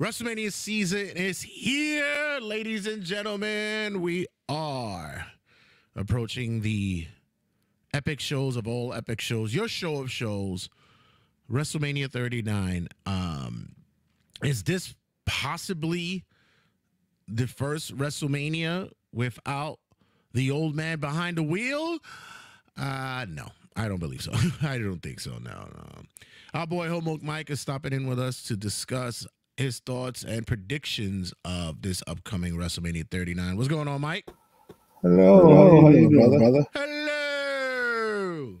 WrestleMania season is here, ladies and gentlemen. We are approaching the epic shows of all epic shows, your show of shows, WrestleMania 39. Um, is this possibly the first WrestleMania without the old man behind the wheel? Uh, no, I don't believe so. I don't think so. No, no. Our boy Whole Milk Mike is stopping in with us to discuss his thoughts and predictions of this upcoming WrestleMania 39. What's going on, Mike? Hello, Hello, how you doing, brother? Hello.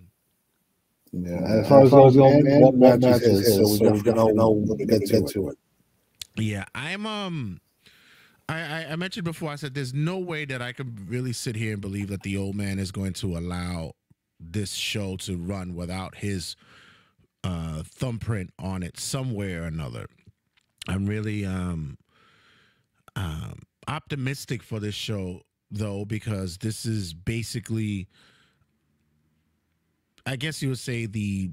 Yeah, as far as goes, man, one match is his, so we gotta know when we get to it. Yeah, I'm um I, I, I mentioned before I said there's no way that I could really sit here and believe that the old man is going to allow this show to run without his uh thumbprint on it somewhere or another. I'm really um um optimistic for this show though because this is basically I guess you would say the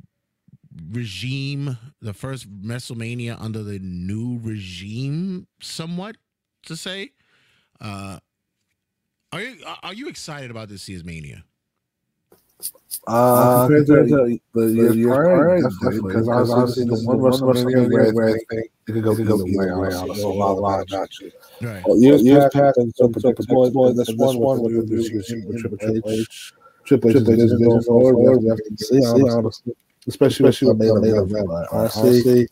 regime, the first WrestleMania under the new regime, somewhat to say. Uh, are you are you excited about this year's Mania? Uh, compared to the, the years prior, definitely, because I was obviously the one WrestleMania where, where I think it could go either way, honestly, a lot, a lot of matches. Right. Well, years, years past, and so predictable, this one, one with the Triple H, Triple H is going forward, we have to see, honestly, especially with the main event, honestly,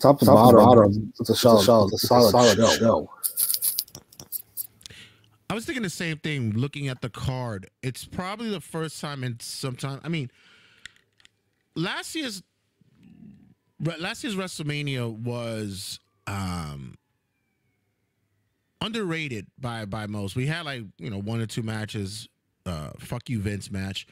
top to bottom, it's a solid, it's a solid show. I was thinking the same thing looking at the card. It's probably the first time in some time. I mean, last year's last year's WrestleMania was um underrated by by most. We had like, you know, one or two matches, uh fuck you Vince match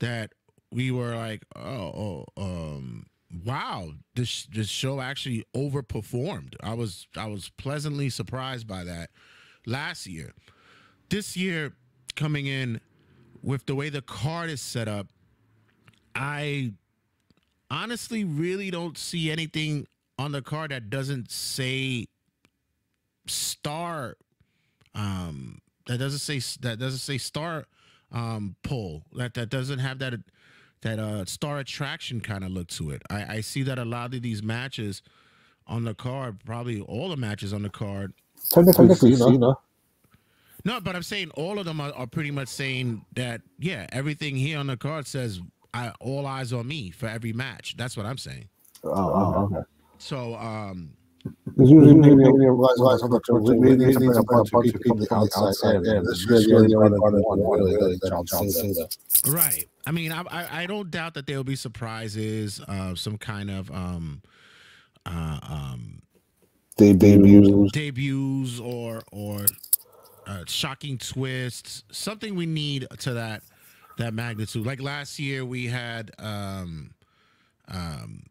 that we were like, oh, oh um wow, this this show actually overperformed. I was I was pleasantly surprised by that last year this year coming in with the way the card is set up, I honestly really don't see anything on the card that doesn't say star um that doesn't say that doesn't say star um pull that that doesn't have that that uh star attraction kind of look to it i i see that a lot of these matches on the card probably all the matches on the card Technically, Cena. No, but I'm saying all of them are, are pretty much saying that, yeah, everything here on the card says I, all eyes on me for every match. That's what I'm saying. Oh, okay. So, um, Because usually maybe maybe realize why some of the maybe needs a bunch of people from the outside in. This is really the only one that really really John Cena. right. I mean, I, I, I don't doubt that there will be surprises, uh, some kind of um, uh, um, They debuts. debuts or or uh, shocking twists, something we need to that that magnitude. Like last year, we had um, um,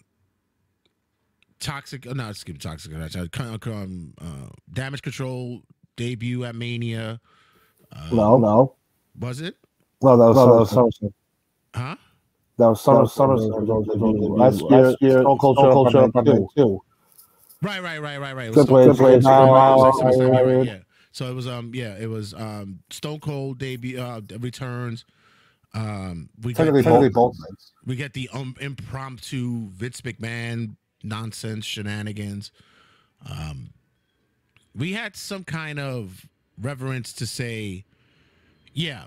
toxic. Uh, not skip toxic. uh, Come, come, uh, damage control debut at Mania. Uh, No, no, was it? no. That was no, that was Summer. Huh? That was Summer. Summer. Last year, Stone Cold showed up on night two. Right, right, right, right, right. It was Triple H, Stone Cold- Triple H, right, right, now, right, right, right, right, Iron. So it was um yeah it was um Stone Cold debut uh returns. Um we got, Technically, technically both we get the um, impromptu Vince McMahon nonsense shenanigans. Um we had some kind of reverence to say, yeah,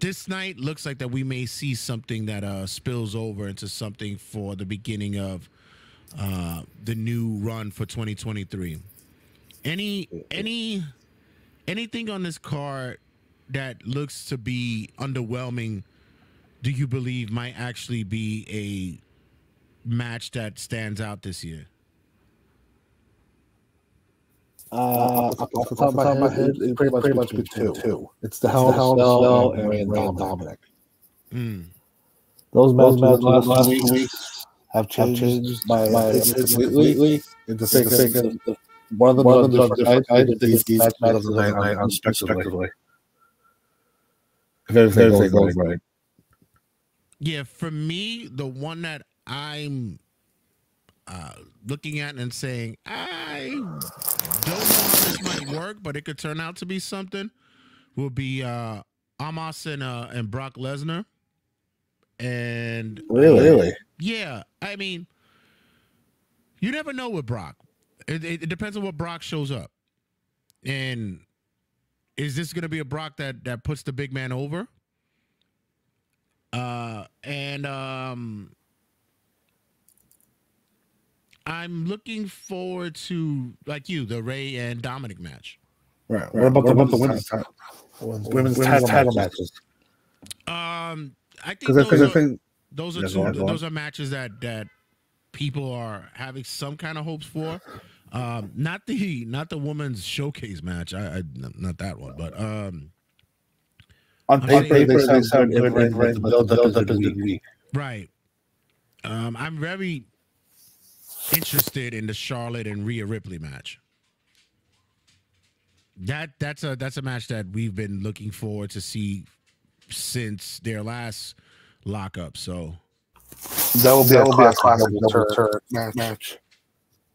this night looks like that we may see something that uh spills over into something for the beginning of uh the new run for 2023 any any anything on this card that looks to be underwhelming do you believe might actually be a match that stands out this year Uh, off the top of my head, it pretty much, pretty much be two. two. It's the Hell, Hell in a and Rand Dominic. Mm. Those matches last, last two weeks have changed, changed my, my opinion completely. In the sake of the, one of them one is different. different. I, I did these these matches of the night unexpectedly. If everything, goes, goes right. yeah for me the one that i'm uh, looking at and saying, I don't know how this might work, but it could turn out to be something, will be uh, Omos and uh, and Brock Lesnar. And Really? Really? yeah, I mean, you never know with Brock. It, it, it depends on what Brock shows up. And is this going to be a Brock that that puts the big man over? Uh, and um, I'm looking forward to like you, the Rey and Dominic match. Right. What about the, what about the women's title? Women's, title, title matches? Um, I think Because those, I are, think those are two. go on, go on. those are matches that that people are having some kind of hopes for. Um, not the not the women's showcase match. I, I not that one, but um, on I paper they sound sound good, right? But the build up is weak. right. Um, I'm very interested in the Charlotte and Rhea Ripley match. That that's a that's a match that we've been looking forward to see since their last lockup. So, That will be That a will be a classic classic double double turn turn match.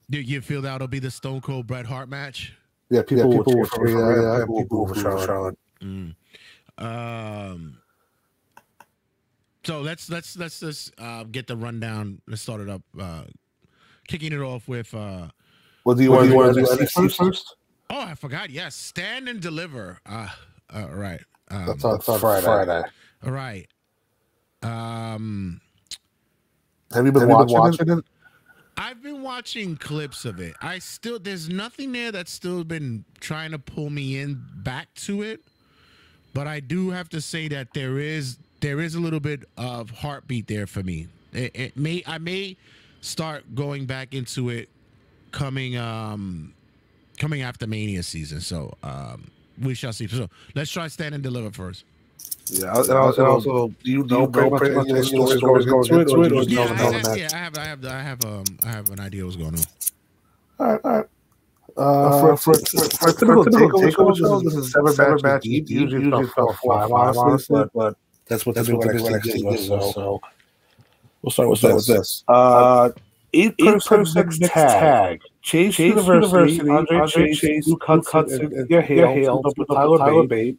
Do you feel that'll be the Stone Cold Bret Hart match? Yeah, people, Yeah, will people cheer will for cheer for Rhea, Rhea, and people will cheer for Charlotte. Mm. Um. So let's let's let's just uh, get the rundown. Let's start it up. Uh, kicking it off with. Uh, Well, do you What, want do to you do want to do NXT NXT first? oh, I forgot. Yes, stand and deliver. Uh, uh right. Um, That's on That's on Friday. Friday. all right. Um, Have you been Have you been watching, watching it? I've been watching clips of it. I still there's nothing there that's still been trying to pull me in back to it. But I do have to say that there is there is a little bit of heartbeat there for me. It, it may I may start going back into it coming um coming after Mania season. So um we shall see. So let's try stand and deliver first. Yeah, and also, and also, do you know pretty much any of the stories going into it, or do you just Yeah, know I, the I, yeah, I have I have I have um I have an idea what's going on. All right, all right. Uh, for, for, for, for, typical takeover shows, this is seven, match match deep. Usually, usually it's about five, honestly, but that's what that's what the new NXT gives us. So we'll start with this. this. Uh, eight person mixed tag. Chase, University, Andre Chase, Duke Hudson, and Thea Hail, Tyler Bate.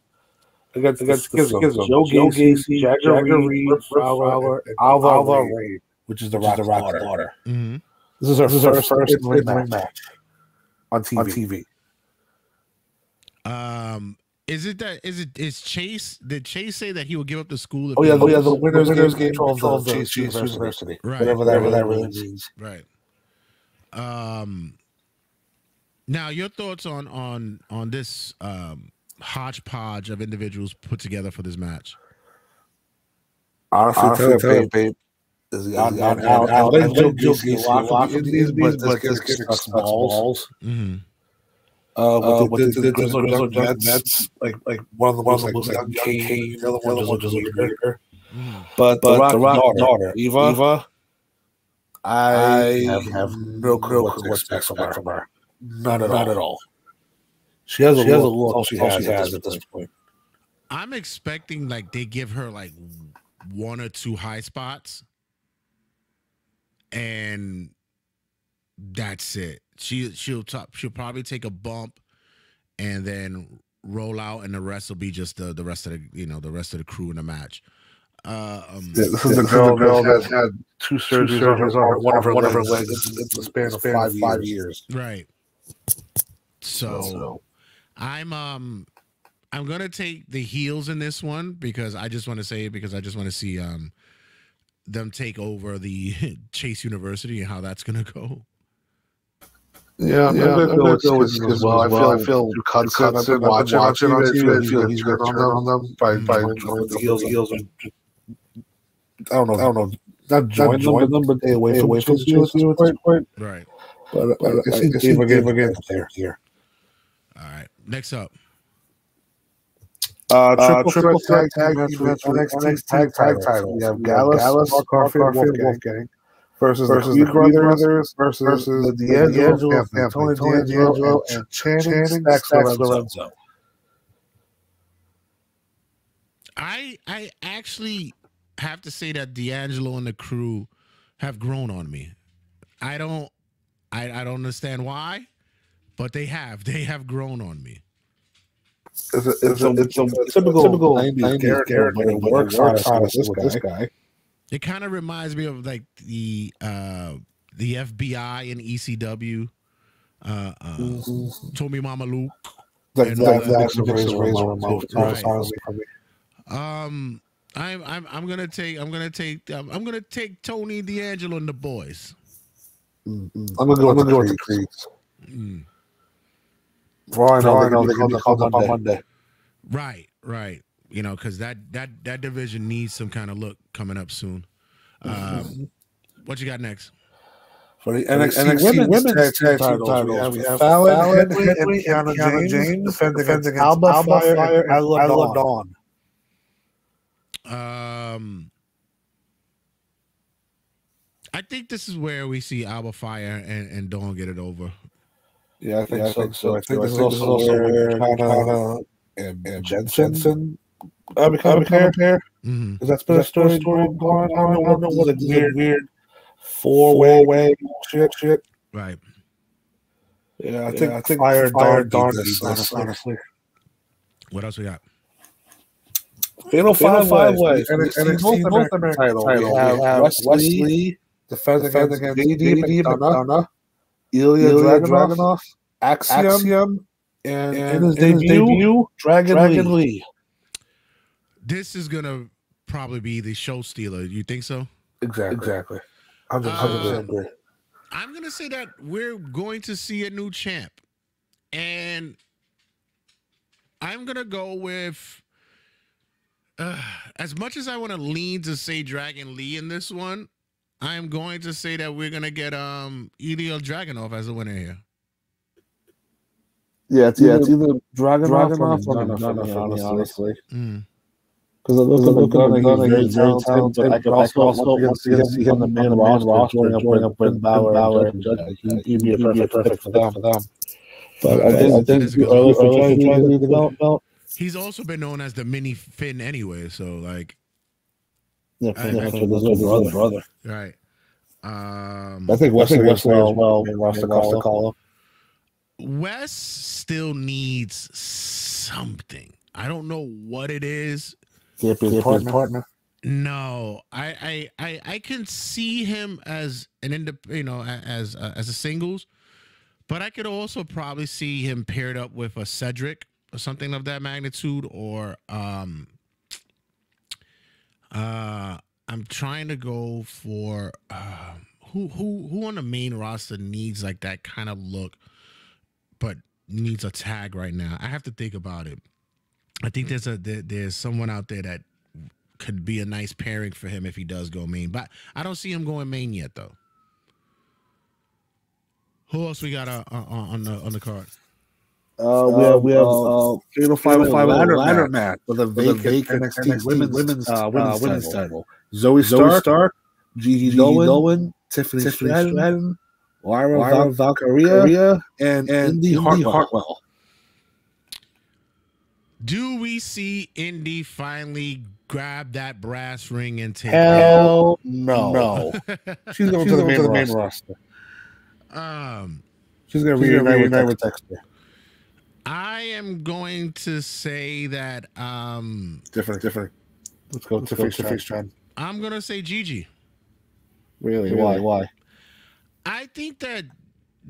Against, against Gizmo, Joe Gacy, Jagger Reid, Rip Fowler, and Alva Reed, which is the Rock's daughter. Mm-hmm. This is our this first, first ring match, match on TV. On TV. Um, is it that? Is it? Is Chase? Did Chase say that he will give up the school? Oh yeah, oh, yeah, the winners, winners game control of the Chase Chase University. Right. Whatever that, whatever that really means. Right. Um. Now, your thoughts on on on this um hodgepodge of individuals put together for this match? Honestly, Honestly, Taylor Taylor Bate is the odd man out. I like Joe Gacy a lot for these, but this kid sucks balls. Mm-hmm. Uh, uh, with the, the, the Grizzled Young Vets, like like one of the most like, like uncanny, the other one was just weirder. Mm-hmm. But the Rock, daughter, daughter, Eva, Eva, I have, have no clue what to expect from her. From her. Not at Not all. At all. She has a She has a look. look. All she All has, she has at this point. I'm expecting like they give her like one or two high spots, and that's it. She she'll top, she'll probably take a bump, and then roll out, and the rest will be just the the rest of the you know the rest of the crew in the match. Uh, um, Yeah, this is the girl, girl that had two surgeries on her, one of her, one of her legs in the span of five, five years. right. So I'm um I'm gonna take the heels in this one because I just want to say it because I just want to see um them take over the Chase University and how that's gonna go. Yeah, I'm Yeah, gonna I'm go gonna with go Skizz with as well. I feel, I feel Drew cuts, cuts, I've and been watching, watching watching on on TV. I feel he's gonna turn on them by, by joining the heels. heels I don't know. I don't know. Not join, join them, but they away from, away from Chase University at this point. Right. But, but I see the game again, again there. Here. All right. Next up. Uh, Uh, triple, triple threat tag match for NXT tag tag title. We have Gallus, Gallus Mark Garfield, Wolfgang versus, versus the Creed Brothers versus, versus the D'Angelo family, Tony D'Angelo and Channing Stacks Lorenzo. I I actually have to say that D'Angelo and the crew have grown on me. I don't I, I don't understand why, but they have. They have grown on me. It's a, it's a, it's a typical, typical 90s character, but it works on this, this guy. It kind of reminds me of like the uh the FBI and ECW. Uh, uh mm-hmm. Tommy Mama Luke. Like that, that's a razor razor remote. Honestly, for me. Um, I'm I'm I'm gonna take I'm gonna take um, I'm gonna take Tony D'Angelo and the boys. Mm-hmm. I'm gonna go, I'm gonna go with the Creeds. Mm. For all I know, I know they're gonna be called up on Monday. Right, right. You know, because that that that division needs some kind of look coming up soon. Um, what you got next? For the NXT, NXT women's, women's tag, team titles, titles, we have, we have Fallon, Fallon Henley, Henley, and Kiana James, James defending against Alba, Alba Fire, Fire and Isla Dawn. Um, I think this is where we see Alba Fire and, and Dawn get it over. Yeah, I think, yeah, so, I think so. I think this is also where Kiana and, and Jensen uh, become a pair. pair. Mm-hmm. Because that's been a story, story going on. I don't know what a weird, weird four way way shit shit. Right. Yeah, I think yeah, I think Fire, Fire Dawn is honestly. What else we got? Fatal five, five way. NXT North American, American title. title. We have, we have Wes Lee, Wesley defending against JD McDonagh, Ilya, Ilya Dragunov, Dragunov Axiom, Axiom, and, and in his, in debut, debut Dragon, Dragon Lee. Lee. This is gonna probably be the show stealer. You think so? Exactly. Exactly. I'm just, um, agree. I'm gonna say that we're going to see a new champ, and I'm gonna go with. Uh, as much as I want to lean to say Dragon Lee in this one, I'm going to say that we're gonna get um Ilya Dragunov as a winner here. Yeah, it's yeah, either, it's either Dragon Dragunov or Dragunov, honestly. honestly. Mm. Because it looks like Gunning, Gunning is very talented, but I could also, also once again see him the man roster joining up with, up with Balor, Balor and He'd, he'd be a perfect, perfect for them. For them. But I think, I think it's early for Johnny to develop belt. He's also been known as the mini Finn anyway, so like. Yeah, Finn, I, I, for his brother. brother. Right. Um, I think Wes Lee, Wesley as well. Roster call, call Wes still needs something. I don't know what it is. Can't be his partner. partner. No, I, I, I, I can see him as an indep- you know, as uh, as a singles, but I could also probably see him paired up with a Cedric or something of that magnitude, or um, uh, I'm trying to go for uh, who who who on the main roster needs like that kind of look, but needs a tag right now. I have to think about it. I think there's a there, there's someone out there that could be a nice pairing for him if he does go main. But I don't see him going main yet though. Who else we got uh, uh, on the on the card? Uh, we have we have uh, Fatal Five Five ladder, ladder match with a vacant, vacant NXT, NXT women's women's, uh, women's, uh, women's title. title. Zoey Stark, Stark Gigi Dolan, Tiffany, Tiffany Stratton, Stratton, Lyra, Lyra Valkyria, and, and Indi Hartwell. Hartwell. Do we see Indi finally grab that brass ring and take Hell it? no. No. She's going She's to the, main, to the main roster. Um She's gonna reunite with Dexter. I am going to say that um different, different. Let's go to fix fix trend. I'm gonna say Gigi. Really? really? Why? Why? I think that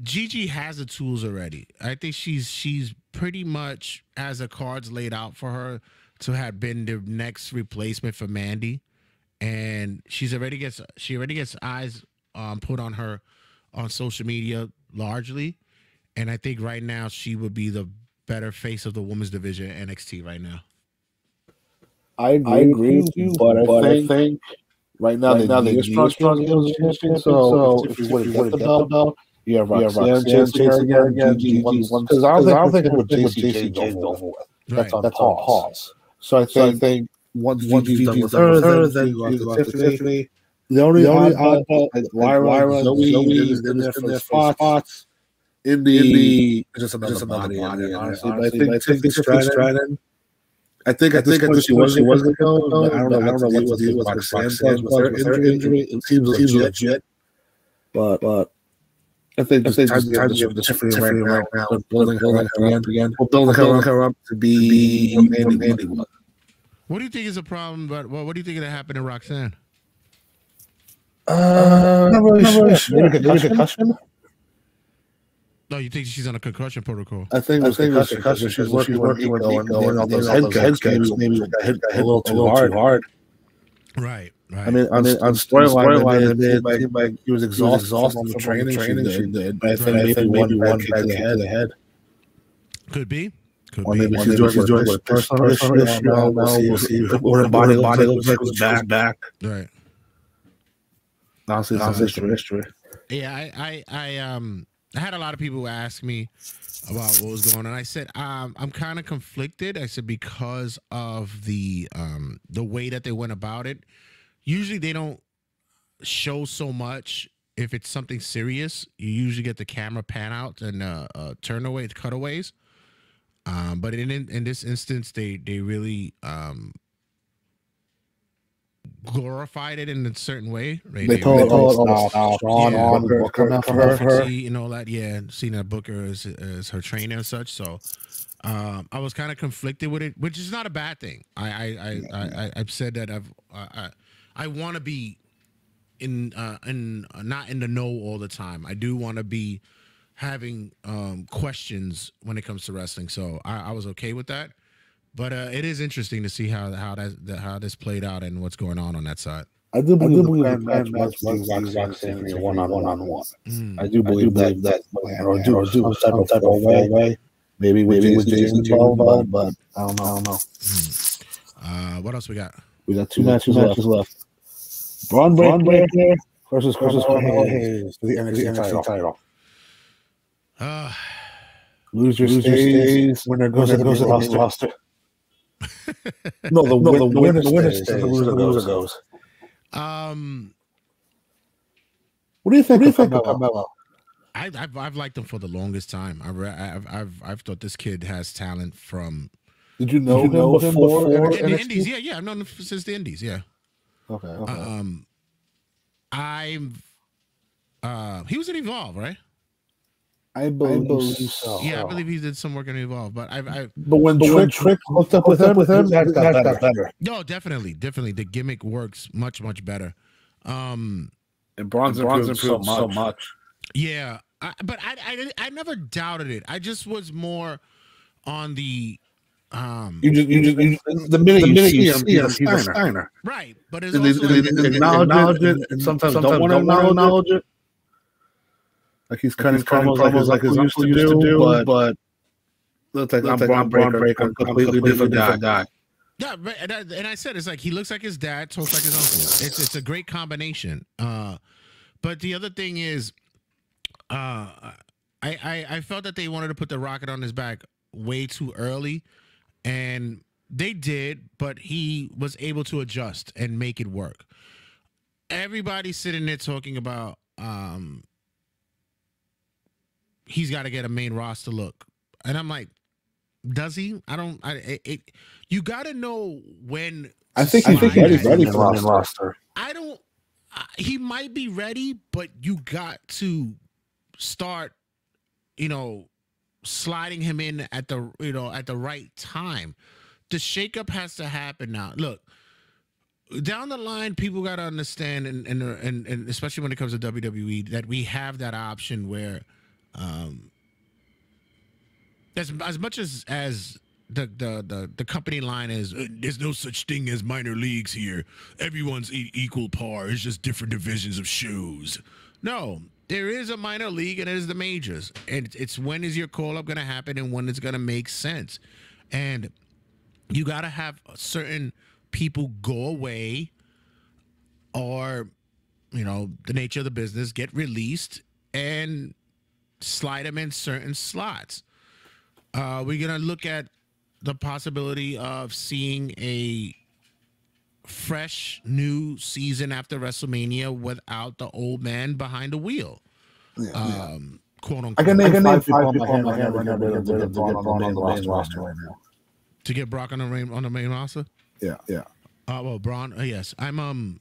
Gigi has the tools already. I think she's she's pretty much has the cards laid out for her to have been the next replacement for Mandy, and she's already gets she already gets eyes um, put on her on social media largely, and I think right now she would be the better face of the women's division NXT right now. I agree, I agree with you, but, I, but think, I think right now right they now they need strong strong so, so if, if you would have get the belt, belt you have Roxanne, yeah, Roxanne chasing, chasing her again. Because I don't think what JC James over with. That's on, that's on pause. So I think, so I think once once Gigi's done with her, then you go to Tiffany. The only, the only oddball is Lyra, Lyra, Zoey, Zoey is in there for their spots. In the, in the just another, just another body, body honestly. honestly. But I think Tiffany Stratton. I think I think at this point she was going to go, but I don't know. I don't know what to do with Roxanne with her injury. It seems legit, but but I think I think time, just time time to to give Tiffany Tiffany right right now. now, building Building her her up again. We're Building building her her up to be Andy Andy was. What do you think is a problem? But well, what do you think that happened to Roxanne? Uh, not really sure. Maybe concussion. concussion? No, you think she's on a concussion protocol? I think it was concussion because she's working, working with Nico and then all those head head games. Maybe got hit, got hit a little too hard. hard. Right, right. I mean, I mean, on storyline, it seemed like he was exhausted, exhausted from the training, training she did. But I think Right. maybe one one back ahead, ahead. could be, could Or be. maybe she's doing, she's doing a personal issue. I don't know. We'll see. Or her body body looks like it was back. back. Right. Honestly, it's history. history. Yeah, I, I, I, um, I had a lot of people ask me about what was going on. I said, um, I'm kind of conflicted. I said because of the, um, the way that they went about it. Usually, they don't show so much. If it's something serious, you usually get the camera pan out and uh, uh turn away cutaways. Um, but in, in in this instance, they they really um glorified it in a certain way. Right? They told told her, us, oh, uh, yeah. on her, come out for her, for her. See, and all that. Yeah, seeing that Booker as, as her trainer and such. So um, I was kind of conflicted with it, which is not a bad thing. I I I, I, I I've said that I've I I, I want to be in uh, in uh, not in the know all the time. I do want to be having um, questions when it comes to wrestling. So I, I was okay with that. But uh, it is interesting to see how how that, that how this played out and what's going on on that side. I do I believe do the believe grand the match was match was Roxanne Roxanne Roxanne Roxanne one on one on one-on-one. Mm. I do believe that that or do or do some type of type of way. way. Maybe with Maybe Jason with Jason Jason involved, involved, but I don't know. I don't know. Uh, what else we got? We got two matches matches left. Bron Bron Breakker Breakker versus versus Carmelo Carmelo Hayes Hayes for the for the NXT NXT title. title. Uh, Loser Loser stays. stays. Winner goes Winner goes to the goes to the roster. No, the, No, the the, winner winner, the winner stays, stays. and The loser, goes. goes. um, What do you think? What do you think of Carmelo? Carmelo? I, I've I've liked him for the longest time. I've re- I've I've I've thought this kid has talent from Did you know Did you him know him before? before in the Indies. Yeah, yeah, I've known him since the Indies. Yeah. Okay. okay. Um, I'm. uh, he was in Evolve, right? I believe, so. Yeah, I believe he did some work in Evolve, but I've I But when But Trick, when Trick hooked up with him, with him, that got better. better. no, definitely, definitely the gimmick works much much better. Um, And Bronze Bronze improved, improved so, so much. much. Yeah, I, but I, I I never doubted it. I just was more on the um You just, you just, you just the minute, you, see him, he's, a Steiner. Steiner. right, but it's They, also they, like, they acknowledge it, and sometimes, don't want to acknowledge it. Like he's cutting promos, promos like his uncle used to do, but, but looks like I'm Bron Breakker, I'm a completely different guy. yeah, right, and I, and I said it's like he looks like his dad, talks like his uncle. It's it's a great combination. Uh, but the other thing is, uh, I, I I felt that they wanted to put the rocket on his back way too early, and they did, but he was able to adjust and make it work. Everybody's sitting there talking about um he's got to get a main roster look, and I'm like, does he? I don't. I it. it you got to know when. I think he's ready, ready for the roster. I don't. I, he might be ready, but you got to start, you know, sliding him in at the you know at the right time. The shakeup has to happen now. Look, down the line, people got to understand, and, and and and especially when it comes to WWE, that we have that option where, um, as as much as as the the the, the company line is, "Uh, there's no such thing as minor leagues here. Everyone's equal par. It's just different divisions of shoes. No, there is a minor league and it is the majors. And it's when is your call up going to happen and when it's going to make sense. And you got to have certain people go away or you know the nature of the business get released and slide them in certain slots uh we're gonna look at the possibility of seeing a fresh new season after wrestlemania without the old man behind the wheel um quote unquote I can name five people five on my people hand on my hand right now right to get to to get get Bron on the main roster right right now. to get brock on the main on the main roster Yeah, yeah. Uh, well, Bron. Uh, yes, I'm. Um,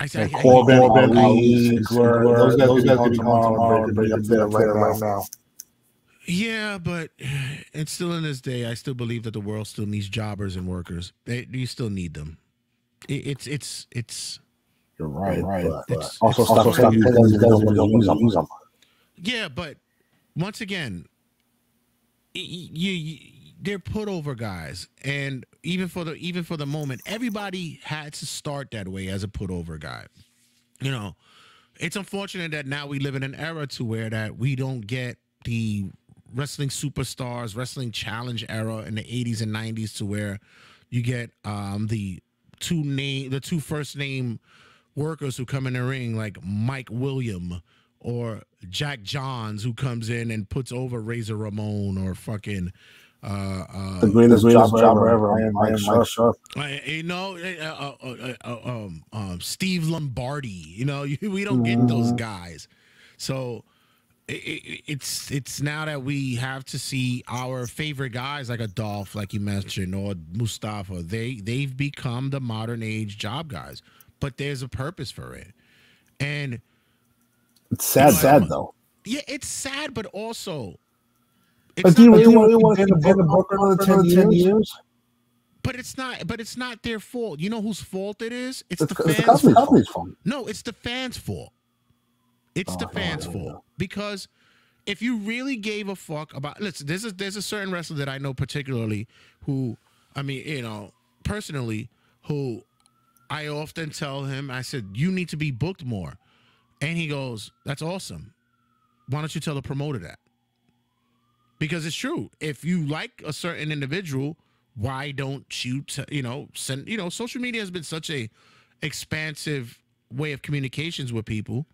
I said And Corbin, Ali, Ziggler, those guys those guys could be on tomorrow and bring up there right now. Yeah, but it's still in this day. I still believe that the world still needs jobbers and workers. They, you still need them. It, it's it's it's You're right, right. But, It's- also, it's stop stop using these guys when you use them. Use them. yeah, but once again, y- y- you, you they're put over guys, and even for the even for the moment, everybody had to start that way as a put over guy. You know, it's unfortunate that now we live in an era to where that we don't get the wrestling superstars, wrestling challenge era in the 80s and 90s to where you get um the two name the two first name workers who come in the ring like Mike William or Jack Johns who comes in and puts over Razor Ramon or fucking uh uh The greatest, job, ever. I am Mike Sharpe. uh, you know, uh, uh, uh, uh, um, um, Steve Lombardi. You know, we don't get those guys. So it, it, it's it's now that we have to see our favorite guys like Adolph, like you mentioned, or Mustafa. They they've become the modern age job guys, but there's a purpose for it, and It's sad, know, sad though. yeah, it's sad, but also. It's But do you not- really want to keep Dan Booker another ten years? but it's not. But it's not their fault. You know whose fault it is? It's, It's, the it's the fans' fault. fault. No, it's the fans' fault. It's the Oh, fans' yeah, fault because if you really gave a fuck about listen, there's a there's a certain wrestler that I know particularly who I mean, you know, personally, who I often tell him, I said, you need to be booked more. And he goes, That's awesome. Why don't you tell the promoter that? Because it's true. If you like a certain individual, why don't you, you know, send, you know, social media has been such a expansive way of communications with people.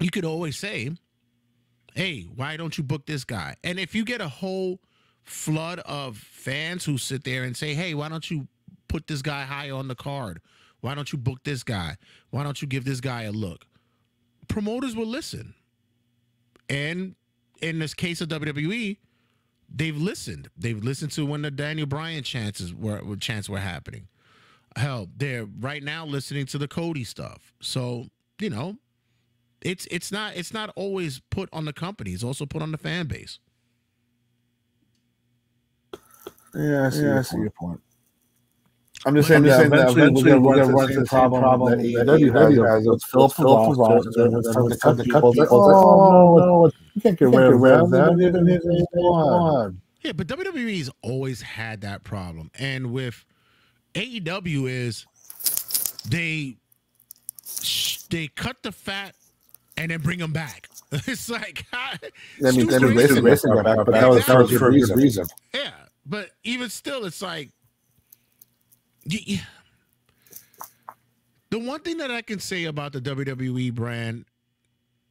You could always say, hey, why don't you book this guy? And if you get a whole flood of fans who sit there and say, hey, why don't you put this guy high on the card? Why don't you book this guy? Why don't you give this guy a look? Promoters will listen. And in this case of WWE, they've listened. They've listened to when the Daniel Bryan chances were chants were happening. Hell, they're right now listening to the Cody stuff. So, you know, it's it's not it's not always put on the company. It's also put on the fan base. Yeah, I see, Yeah, I see your point. I'm just I'm saying, just that saying that eventually, eventually we're we're going to gonna run into the same problem that AEW AEW has. has. It's It's fill fill for for roster, roster, and and it's time it's to cut time to people. cut It's like, people. oh, no, you can't get You can't rid get of rid of them. them. Come on. Yeah, but WWE's always had that problem. And with AEW is they sh- they cut the fat and then bring them back. It's like I mean, Stu then Grayson- Grayson Grayson got back, but that was, that was for a good reason. Yeah, but even still, it's like y- y- the one thing that I can say about the WWE brand,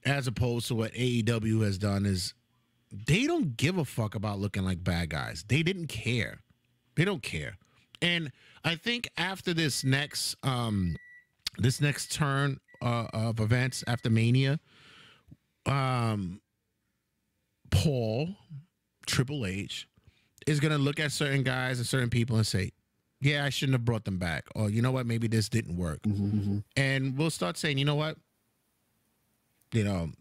as opposed to what AEW has done, is they don't give a fuck about looking like bad guys. They didn't care. They don't care. And I think after this next um this next turn uh, of events after Mania, um Paul Triple H is gonna look at certain guys and certain people and say, "Yeah, I shouldn't have brought them back," or "You know what? Maybe this didn't work." And we'll start saying, "You know what? You know,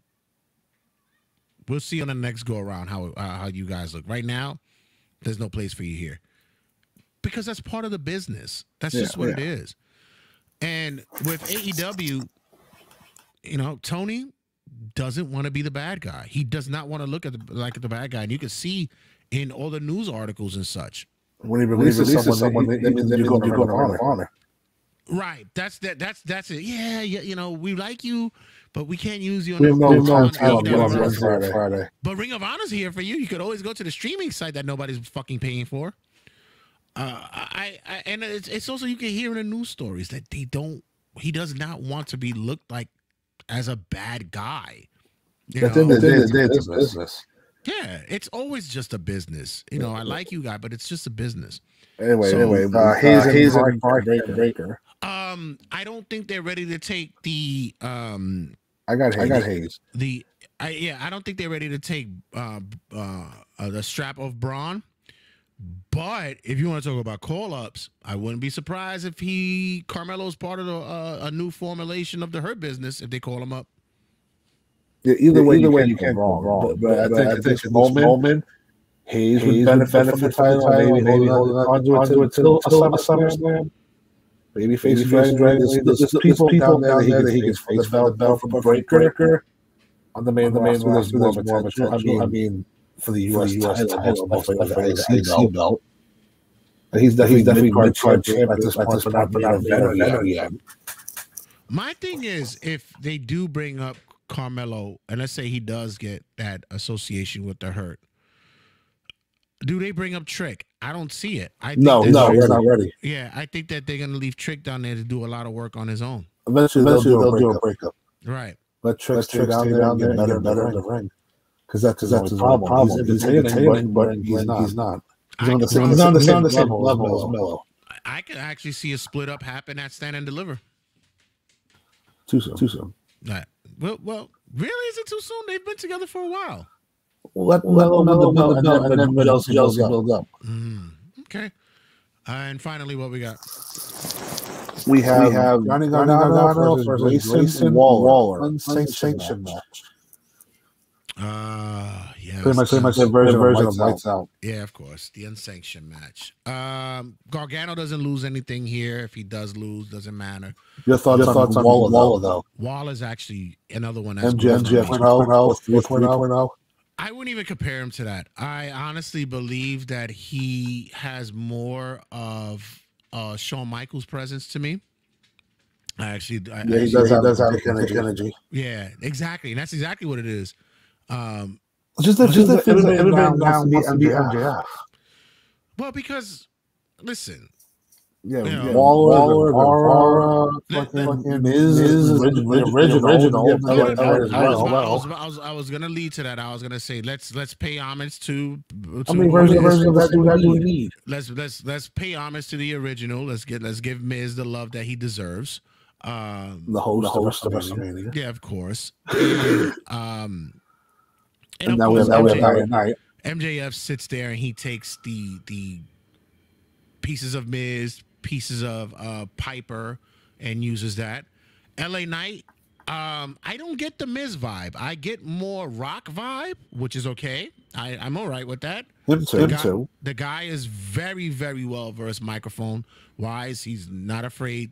we'll see on the next go around how uh, how you guys look. Right now, there's no place for you here because that's part of the business. That's Yeah, just what yeah. it is. And with AEW, you know, Tony doesn't want to be the bad guy. He does not want to look at the, like the bad guy, and you can see in all the news articles and such. When he When he releases releases someone, someone, that that means means you're going to you're go going to to honor. honor. Right. That's that. That's that's it. Yeah. Yeah. You know, we like you, but we can't use you on We the no on- time on to tell AEW him what roster. on Friday. Friday. But Ring of Honor's here for you. You could always go to the streaming site that nobody's fucking paying for. Uh, I, I and it's, it's also you can hear in the news stories that they don't. He does not want to be looked like as a bad guy. You At the end of the day, It's it's it's business. business. Yeah, it's always just a business. You know, I like you guy, but it's just a business. Anyway, So, anyway, Uh, uh, Hayes and Hayes Park- and Park Breakker. Breakker. Um, I don't think they're ready to take the um I got Hayes. I got Hayes. the I yeah, I don't think they're ready to take uh uh, uh the strap of Bron But if you want to talk about call ups, I wouldn't be surprised if he Carmelo's part of the, uh, a new formulation of the Hurt business if they call him up. Yeah, either way, either way, you can't go wrong. But, but, but I think at this moment, moment Hayes, Hayes would benefit, benefit from the title, title maybe, maybe holding on, on to it SummerSlam. Maybe face Dragon Dragon. There's people down there that he can face for the belt from Breakker. On the main, the main roster, there's more. I mean, for the U.S. Title, most likely the IC belt. He's definitely, definitely card champ at this point, but not, but not a veteran yet. My thing is, if they do bring up Carmelo, and let's say he does get that association with the Hurt, do they bring up Trick? I don't see it. I no, no, we're not ready. Yeah, I think that they're gonna leave Trick down there to do a lot of work on his own. Eventually, eventually they'll, they'll do a breakup. Right. Let Trick stay down there and get better, better in the ring. Because that's that's his problem. problem. He's, he's entertaining, but he's not. He's not. He's on the same, on the same level, level as Melo. I could actually see a split up happen at Stand and Deliver. Too soon. Too soon. Right. Well, well, really? Is it too soon? They've been together for a while. Let Melo win the belt, and then, and then what else build up. Build up. Mm, okay. Uh, and finally, what we got? We have, we have Johnny Gargano versus, versus Grayson Waller, Waller unsanctioned match. Uh, yeah, pretty much, pretty much a version, version of Lights out. out. Yeah, of course, the unsanctioned match. Um, Gargano doesn't lose anything here. If he does lose, doesn't matter. Your thoughts, Your thoughts on, on Waller, Waller though? Waller's actually another one. That's MJ, MJ 3.0, 3.0. I wouldn't even compare him to that. I honestly believe that he has more of uh, Shawn Michaels' presence to me. I actually, I, yeah, he does, have, does have energy. energy. Yeah, exactly, and that's exactly what it is. Um, just the, just the, everybody, everybody now wants to be MJF. Well, because listen, yeah, you know, Waller, Waller, fucking Miz, Miz, original, original. I was, I was gonna lead to that. I was gonna say let's let's pay homage to. to How many versions, versions of that do we need? Let's let's let's pay homage to the original. Let's get let's give Miz the love that he deserves. Um, the host, the host of WrestleMania. Yeah, of course. and, um, and, and now we have MJF, MJF sits there and he takes the the pieces of Miz, pieces of uh, Piper and uses that. LA Knight, um, I don't get the Miz vibe. I get more rock vibe, which is okay. I, I'm all right with that. Him too. The guy, too. The guy is very, very well versed microphone wise. He's not afraid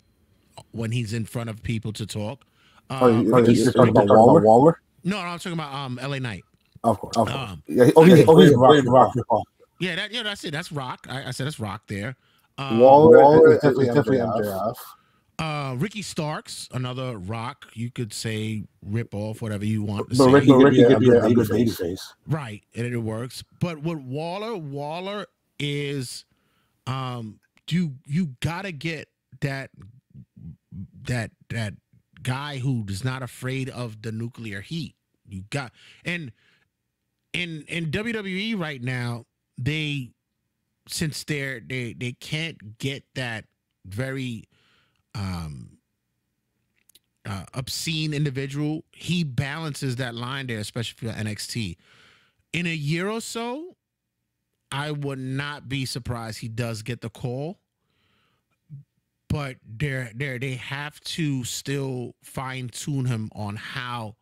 when he's in front of people to talk. Um, oh, you, oh, you're talking about Waller? Waller? No, no, I'm talking about um, LA Knight. Of course. Of course. Um, yeah, oh, he's, oh, he's rock, rock, rock. Yeah, that, yeah, that's it. That's rock. I, I said that's rock there. Um, Waller, Waller is definitely, definitely MJF. Uh, Ricky Starks, another rock. You could say rip off whatever you want to but say. Ricky, but Ricky could be a, a baby face, right? And it works. But with Waller, Waller is, um, you you gotta get that that that guy who is not afraid of the nuclear heat. You got and in in WWE right now they since they're they they can't get that very um uh, obscene individual, he balances that line there, especially for NXT. In a year or so, I would not be surprised he does get the call. But they're there they have to still fine tune him on how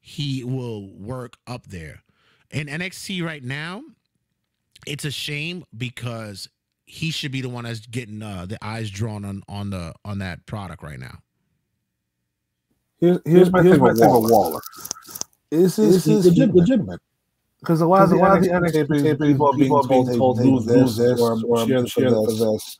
he will work up there. In NXT right now, it's a shame because he should be the one that's getting uh, the eyes drawn on on the on that product right now. Here's, here's my, here's thing, my with thing with Waller. Is this, is legitimate? legitimate? Because a lot of the, lot of the NXT people, people are being told, being told hey, lose this, this or, or share, share for this. this.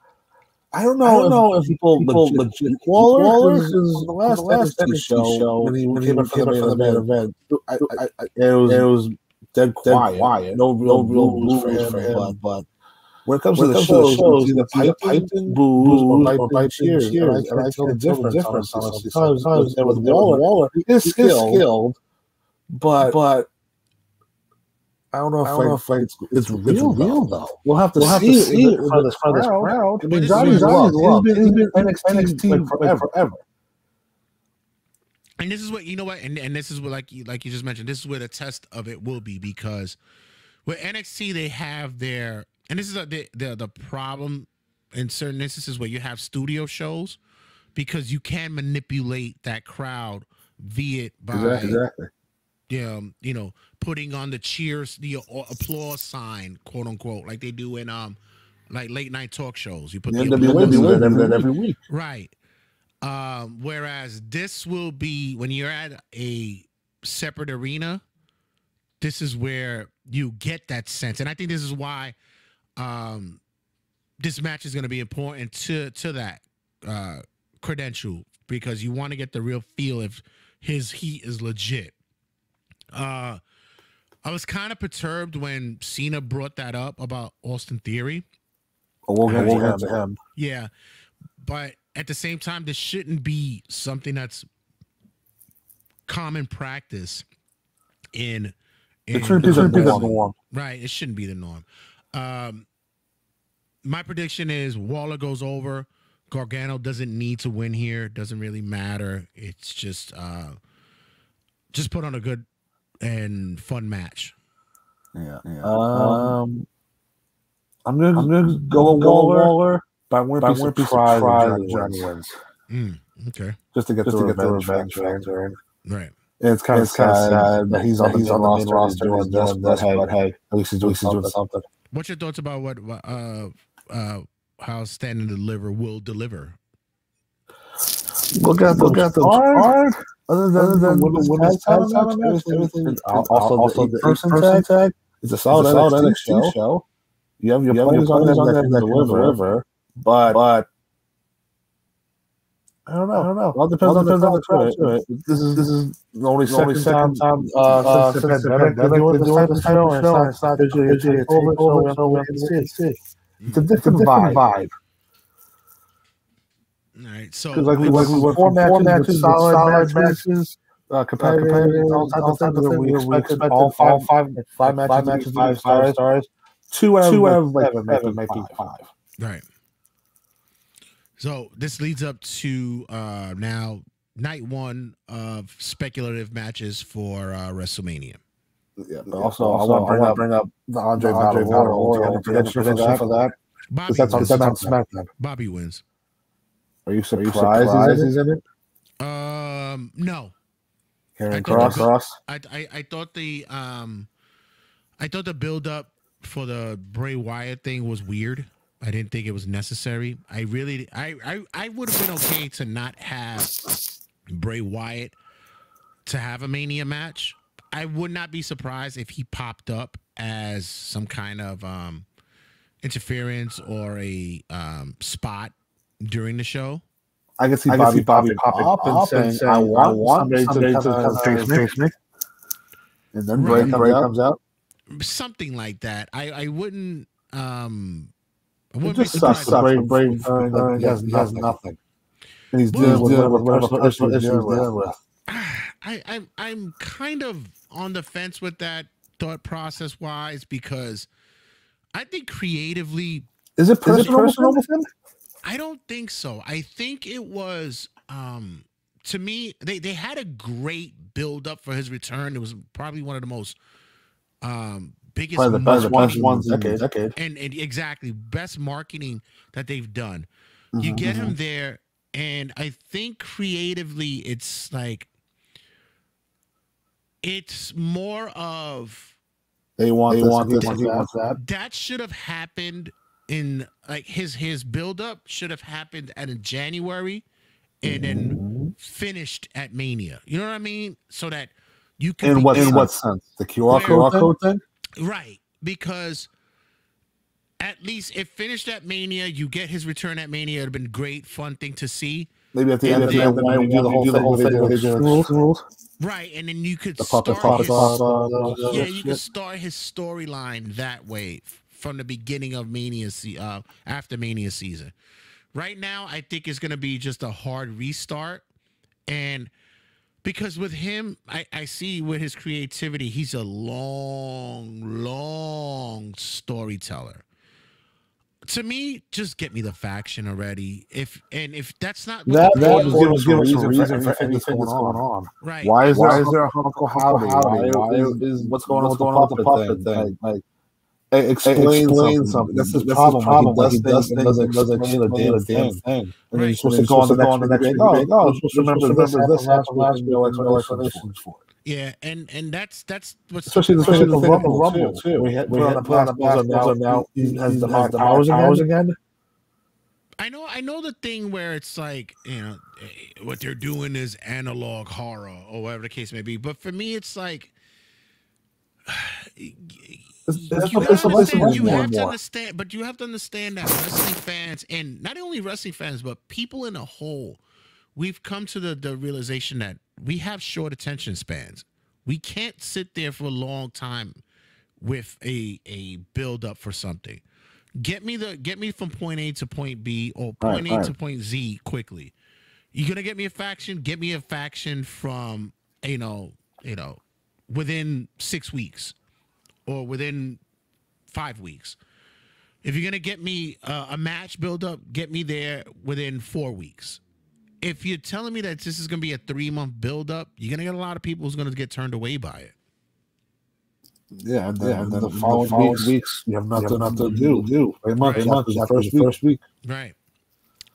I don't know. I don't know if people, people legit, legit Waller, Waller is the last, the last NXT show, show when he, when he came up for the main event. I, I, I, it was, it was dead quiet. Quiet. No real, no real blues for him, for him. But, but when it comes when to the shows, shows either pipe, piping booze or pipe, or pipe cheers. And I, and I tell the difference. difference honestly. Sometimes, sometimes and with Waller, Waller is skilled, skilled, but but I don't know if, I don't know if it's, it's, real, real though. We'll have to we'll see, have to see it in this crowd. I mean, Johnny's. He's been, he's been NXT, NXT forever. forever. And this is what you know what, and, and this is what like you like you just mentioned, this is where the test of it will be because with NXT they have their and this is a, the, the the problem in certain instances where you have studio shows because you can manipulate that crowd via it by Exactly. exactly. um, you know, putting on the cheers, the applause sign, quote unquote, like they do in um, like late night talk shows. You put The the, NWA applause do sign. every, every week. right. Um, whereas this will be when you're at a separate arena, this is where you get that sense, and I think this is why um, this match is going to be important to to that uh, credential because you want to get the real feel if his heat is legit. Uh, I was kind of perturbed when Cena brought that up about Austin Theory. We'll get, We'll we'll get get to him. Yeah, but at the same time, this shouldn't be something that's common practice in. in It should be the norm. Right. It shouldn't be the norm. Um, my prediction is Waller goes over. Gargano doesn't need to win here. Doesn't really matter. It's just uh, just put on a good and fun match. Yeah. yeah. Um, I'm gonna, I'm gonna go with Waller, but I wouldn't be surprised if Johnny wins. Mm, okay. Just to get the revenge factor. Right. And it's kind of sad that he's on the main roster doing this, but hey, but hey, at least he's doing something. What's your thoughts about what uh uh how Stand and Deliver will deliver? Look at look at the card. Other than, other than the women's tag title match, everything. Also, also the person tag tag. It's a solid, solid NXT show. You have your you players on there that can deliver, but but I don't know. I don't know. Well, it depends, on, depends on the crowd too. This is this is the only second, second time uh, uh, since the pandemic they're doing this type of show, and it's not, it's not visually a takeover, so we can see. It's a different vibe. All right, so like we went, we went four matches, matches solid, solid matches, uh, competitive, competitive all types of things. We, we expect all five, five, five matches, five matches, five stars, stars. Two out of two out of like seven, might be five. Right. So this leads up to uh now night one of speculative matches for uh WrestleMania. Yeah, but also, I want to bring, up, bring up the Andre, Andre Battle prediction for that. For that. Bobby, That's on, wins. that's on SmackDown. Bobby wins. Are you surprised, Are you surprised he's in it? Um, no, I Karrion thought Kross. the- Kross. I, I I thought the um, I thought the build up for the Bray Wyatt thing was weird. I didn't think it was necessary. I really, I, I, I would have been okay to not have Bray Wyatt to have a Mania match. I would not be surprised if he popped up as some kind of um, interference or a um, spot during the show. I can see I Bobby, Bobby popping up and saying, "I want, somebody, to come face me. face me." And then Bray, Right. Bray comes out. Something like that. I, I wouldn't. Um, I It wouldn't just sucks. surprised. Bray, Bray, uh, uh, he has, he has nothing. nothing. And he's dealing with whatever personal issues he's dealing with. I, I'm I'm kind of on the fence with that thought process wise because I think creatively Is it personal, personal with him? I don't think so. I think it was um to me they they had a great build up for his return. It was probably one of the most um biggest Probably the mar- best ones, ones in the decade. and, and exactly best marketing that they've done. You Mhm, get mhm. him there, and I think creatively, it's like it's more of They want They this, want he this, wants he that. that. that should have happened in like his his build up should have happened at in January, and then Mm-hmm. finished at Mania. You know what I mean? So that you can In what in what sense? The QR Where- code, code thing? Right. Because at least it finished at Mania. You get his return at Mania. It would have been great, fun thing to see. Maybe at the Yeah, end of the we do the whole thing, where they do the rules, Right. And then you could the start his, yeah, you could start his storyline that way from the beginning of Mania uh, after Mania season. Right now, I think it's gonna be just a hard restart. And because with him, I, I see with his creativity, he's a long, long storyteller. To me, just get me the faction already. If and if that's not That that deal- will give us a reason reason for for anything that's going on. right. Why is Why there is why is there a Uncle Howdy? Why is what's going on with the puppet thing? Like, like explain, explain something. That's his that's problem. problem. Like he does, things, doesn't, doesn't explain a damn thing. thing. And then you're supposed to go on the next, on the next. Oh, no, you're supposed to remember this, this happened last week. No explanations for it. Yeah, and and that's that's what's especially especially the Rumble, Rumble too. We had we had now now has the powers powers again. I know, I know the thing where it's like, you know, eh, what they're doing is analog horror or whatever the case may be. But for me, it's like, you, have, you have to understand, but you have to understand that wrestling fans and not only wrestling fans, but people in a whole, we've come to the, the realization that we have short attention spans. We can't sit there for a long time with a a build up for something. Get me the get me from point A to point B or point right, A right. to point Z quickly. You're gonna get me a faction. Get me a faction from you know you know within six weeks or within five weeks. If you're gonna get me uh, a match build up, get me there within four weeks. If you're telling me that this is gonna be a three month build up, you're gonna get a lot of people who's gonna get turned away by it. Yeah, and then, yeah, and then the, the following, following weeks, weeks, you have nothing, you have nothing to do. do. A month, right. month is the first week. first week. Right.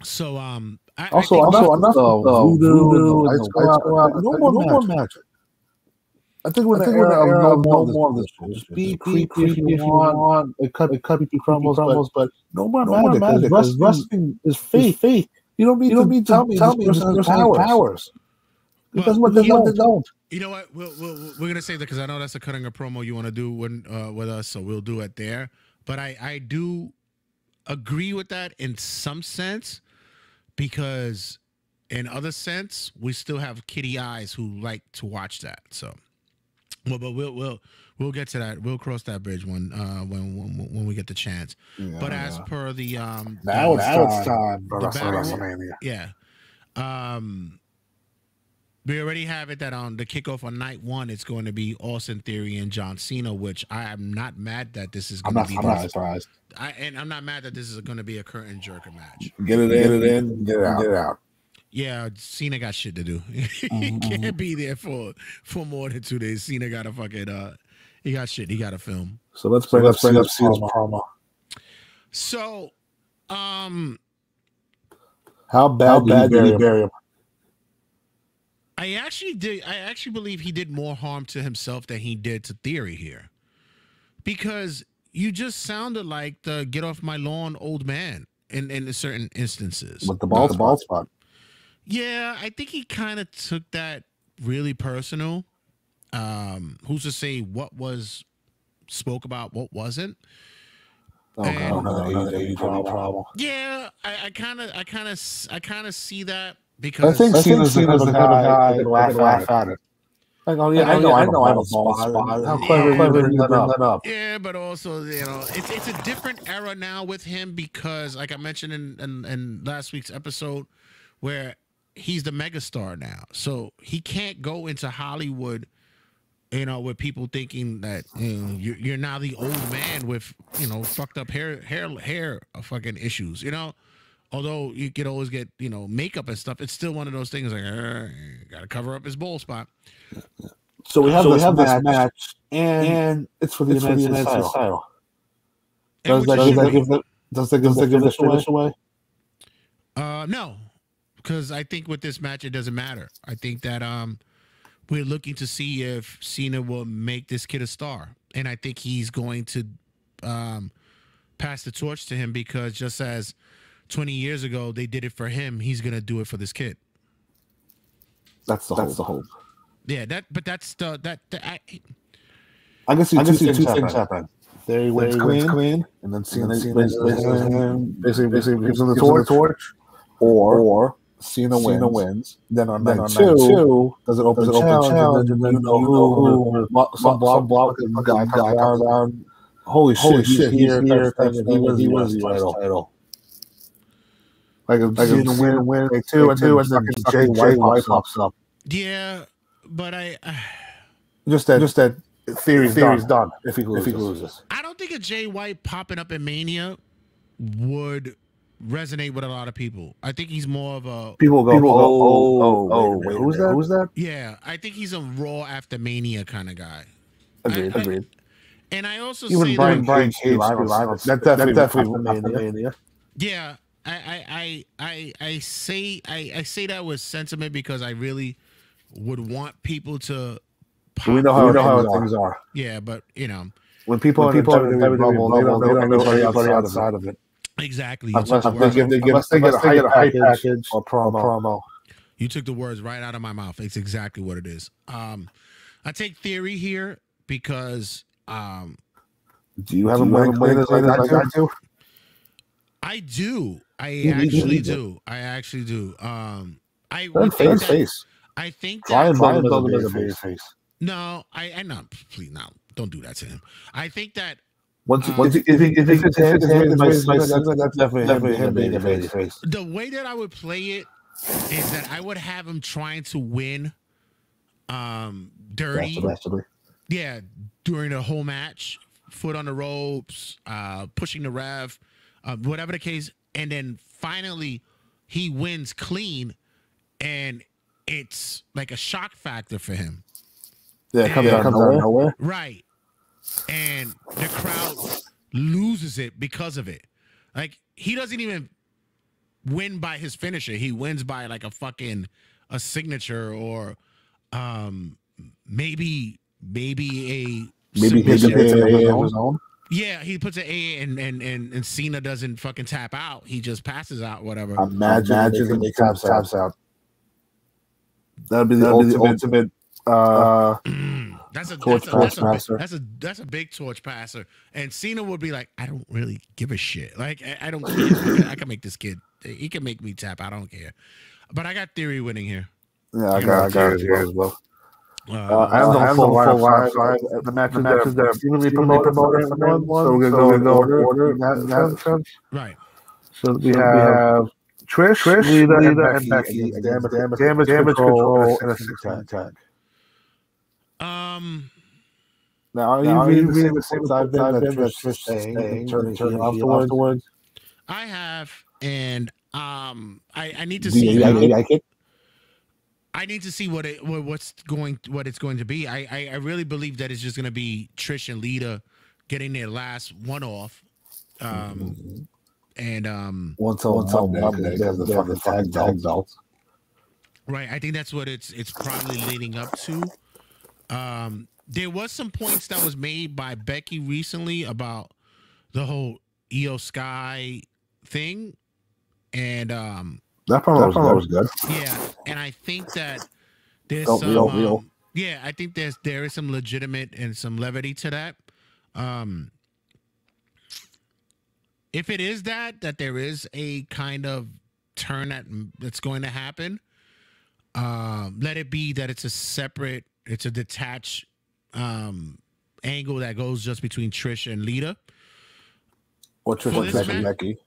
So, um, I, also, I also enough, enough of the voodoo, and the no more, no more magic. I think we're in the era, era of no more of this. Just be creepy if you want. It cut, it cut creepy crumbles, crumbles, but no more no magic. magic because wrestling is fake. Fake. You don't need you don't need to tell me tell me this person has powers. powers. Because what they don't, they don't. You know what? We'll, we'll, we're gonna say that because I know that's a cutting a promo you want to do when, uh, with us, so we'll do it there. But I I do agree with that in some sense because in other sense we still have kitty eyes who like to watch that. So. Well, but we'll we'll we'll get to that. We'll cross that bridge when uh when when, when we get the chance. Yeah, but as yeah. per the um now, the, now it's time for WrestleMania. Yeah. Um we already have it that on the kickoff on night one, it's going to be Austin Theory and John Cena, which I am not mad that this is going to be. I'm not surprised. I, and I'm not mad that this is going to be a curtain jerker match. Get it in, get it in, get it out. Get it out yeah, Cena got shit to do. he mm-hmm. can't be there for for more than two days. Cena got a fucking uh, he got shit. He got a film. So let's bring so let's bring up Cena's promo. So, um, how bad, how bad did he bury him? I actually did. I actually believe he did more harm to himself than he did to Theory here, because you just sounded like the "get off my lawn" old man in in certain instances with the ball, the ball spot. Yeah, I think he kind of took that really personal. Um, who's to say what was spoke about, what wasn't? Oh and, God, problem. Yeah, I kind of, I kind of, I kind of see that because I think Cena's the kind of guy that laugh, laugh at it. Like, oh yeah, I know, I know, I have a ball spot. How clever, yeah, clever bring that up. Yeah, but also, you know, it's it's a different era now with him because, like I mentioned in, in, in last week's episode, where he's the megastar now. So he can't go into Hollywood, you know, with people thinking that you know, you're, you're now the old man with you know fucked up hair, hair, hair, uh, fucking issues. You know, although you could always get you know makeup and stuff, it's still one of those things like got to cover up his bald spot. So we have, so this, we have match, this match, and, and it's for the it's United, States title. title. Does that, does that give the does that give, give this away? away? Uh, no, because I think with this match it doesn't matter. I think that um we're looking to see if Cena will make this kid a star, and I think he's going to um pass the torch to him because just as 20 years ago they did it for him, he's gonna do it for this kid. That's the that's hope. the hope. Yeah, that but that's the that the, I, I can see I can two, see things, two things happen. There he wins clean, clean, and then Cena, Cena basically, basically gives him the torch, or, or Cena, Cena wins. wins. Then on then night, on two, night two, does it open, does it open challenge, and then you know who, who, some block, block guy comes down. Holy, holy shit, he's here, here, he wins, he wins the title. title. Like, like Cena win, win, like two, and two, and then Jay White, White pops up. Yeah, but I, uh, just that, just that theory's, theory's done, done if he loses. If he loses. I don't think a Jay White popping up in Mania would resonate with a lot of people. I think he's more of a people go, people oh, go, oh, oh, oh, wait, who's that? Who's that? Yeah, I think he's a Raw after Mania kind of guy. Agreed. I, agreed. And I also Even say Brian that, Brian Cage rivals. That definitely that definitely Mania. yeah, I, I, I, I, I say I, I say that with sentiment because I really would want people to. We know how, we know how things are. Yeah, but you know When people When are people people are in in the the bubble, they don't, they don't know anybody outside, outside of it. Exactly. You Unless took, the they words, get, they get, unless they get a hype package or promo. promo. you took the words right out of my mouth. It's exactly what it is. Um, I take theory here because um, Do you have Do a you have winning a plan winning like plan I do? I do. I you actually do. do. I actually do. Um, I would think face, that, face. I think that Brian Brian Bubble Bubble is a is a baby baby face. no, I I no, please no, don't do that to him. I think that once, once if, if, his hand that's. The way that I would play it is that I would have him trying to win, um, dirty. Yeah, during the whole match, foot on the ropes, uh, pushing the ref, uh, whatever the case, and then finally he wins clean, and it's like a shock factor for him. Yeah, it comes, and, out, of nowhere. Right. And the crowd loses it because of it. Like he doesn't even win by his finisher. He wins by like a fucking a signature or um maybe maybe a Maybe he submission. hits it of his own. Yeah, he puts an A and and and and Cena doesn't fucking tap out. He just passes out whatever. Imagine, imagine they he taps, taps out. That'd be the That'd be the ultimate. Uh, that's a Torch that's a, that's, a, passer. that's a that's a big torch passer. And Cena would be like, I don't really give a shit. Like I, I don't care. I can, make this kid. He can make me tap. I don't care. But I got theory winning here. yeah, I got, I got it here as well. Uh, Uh, I have the I full the line full five. line five. The matches The that matches are that are seemingly seemingly promoted promoted for for one. one. So we're going to go in go in order. order. That, that sense. right. So we So we have Trish, Trish, Lita, Lita, and and Becky. Becky. Damage, damage, Damage damage control, control, and a six six-man tag. Um. Now, are you Now, reading you the same reading the same side that that Trish Trish is saying, saying, turning turning heel heel afterwards? I have, and um, I I need to Do see. you how- like it? Like it? I need to see what it what, what's going what it's going to be. I, I I really believe that it's just going to be Trish and Lita getting their last one off, um, and um, Once on Once on Monday, Monday, because they have the fucking tag tag belts. right. I think that's what it's it's probably leading up to. Um, there was some points that was made by Becky recently about the whole Iyo Sky thing, and um, That promo was good. Yeah, and I think that there's Felt some real, um, real. yeah, I think there's there is some legitimate and some levity to that. Um if it is that that there is a kind of turn that that's going to happen, um let it be that it's a separate it's a detached um angle that goes just between Trish and Lita. Or Trish and Becky. Becky.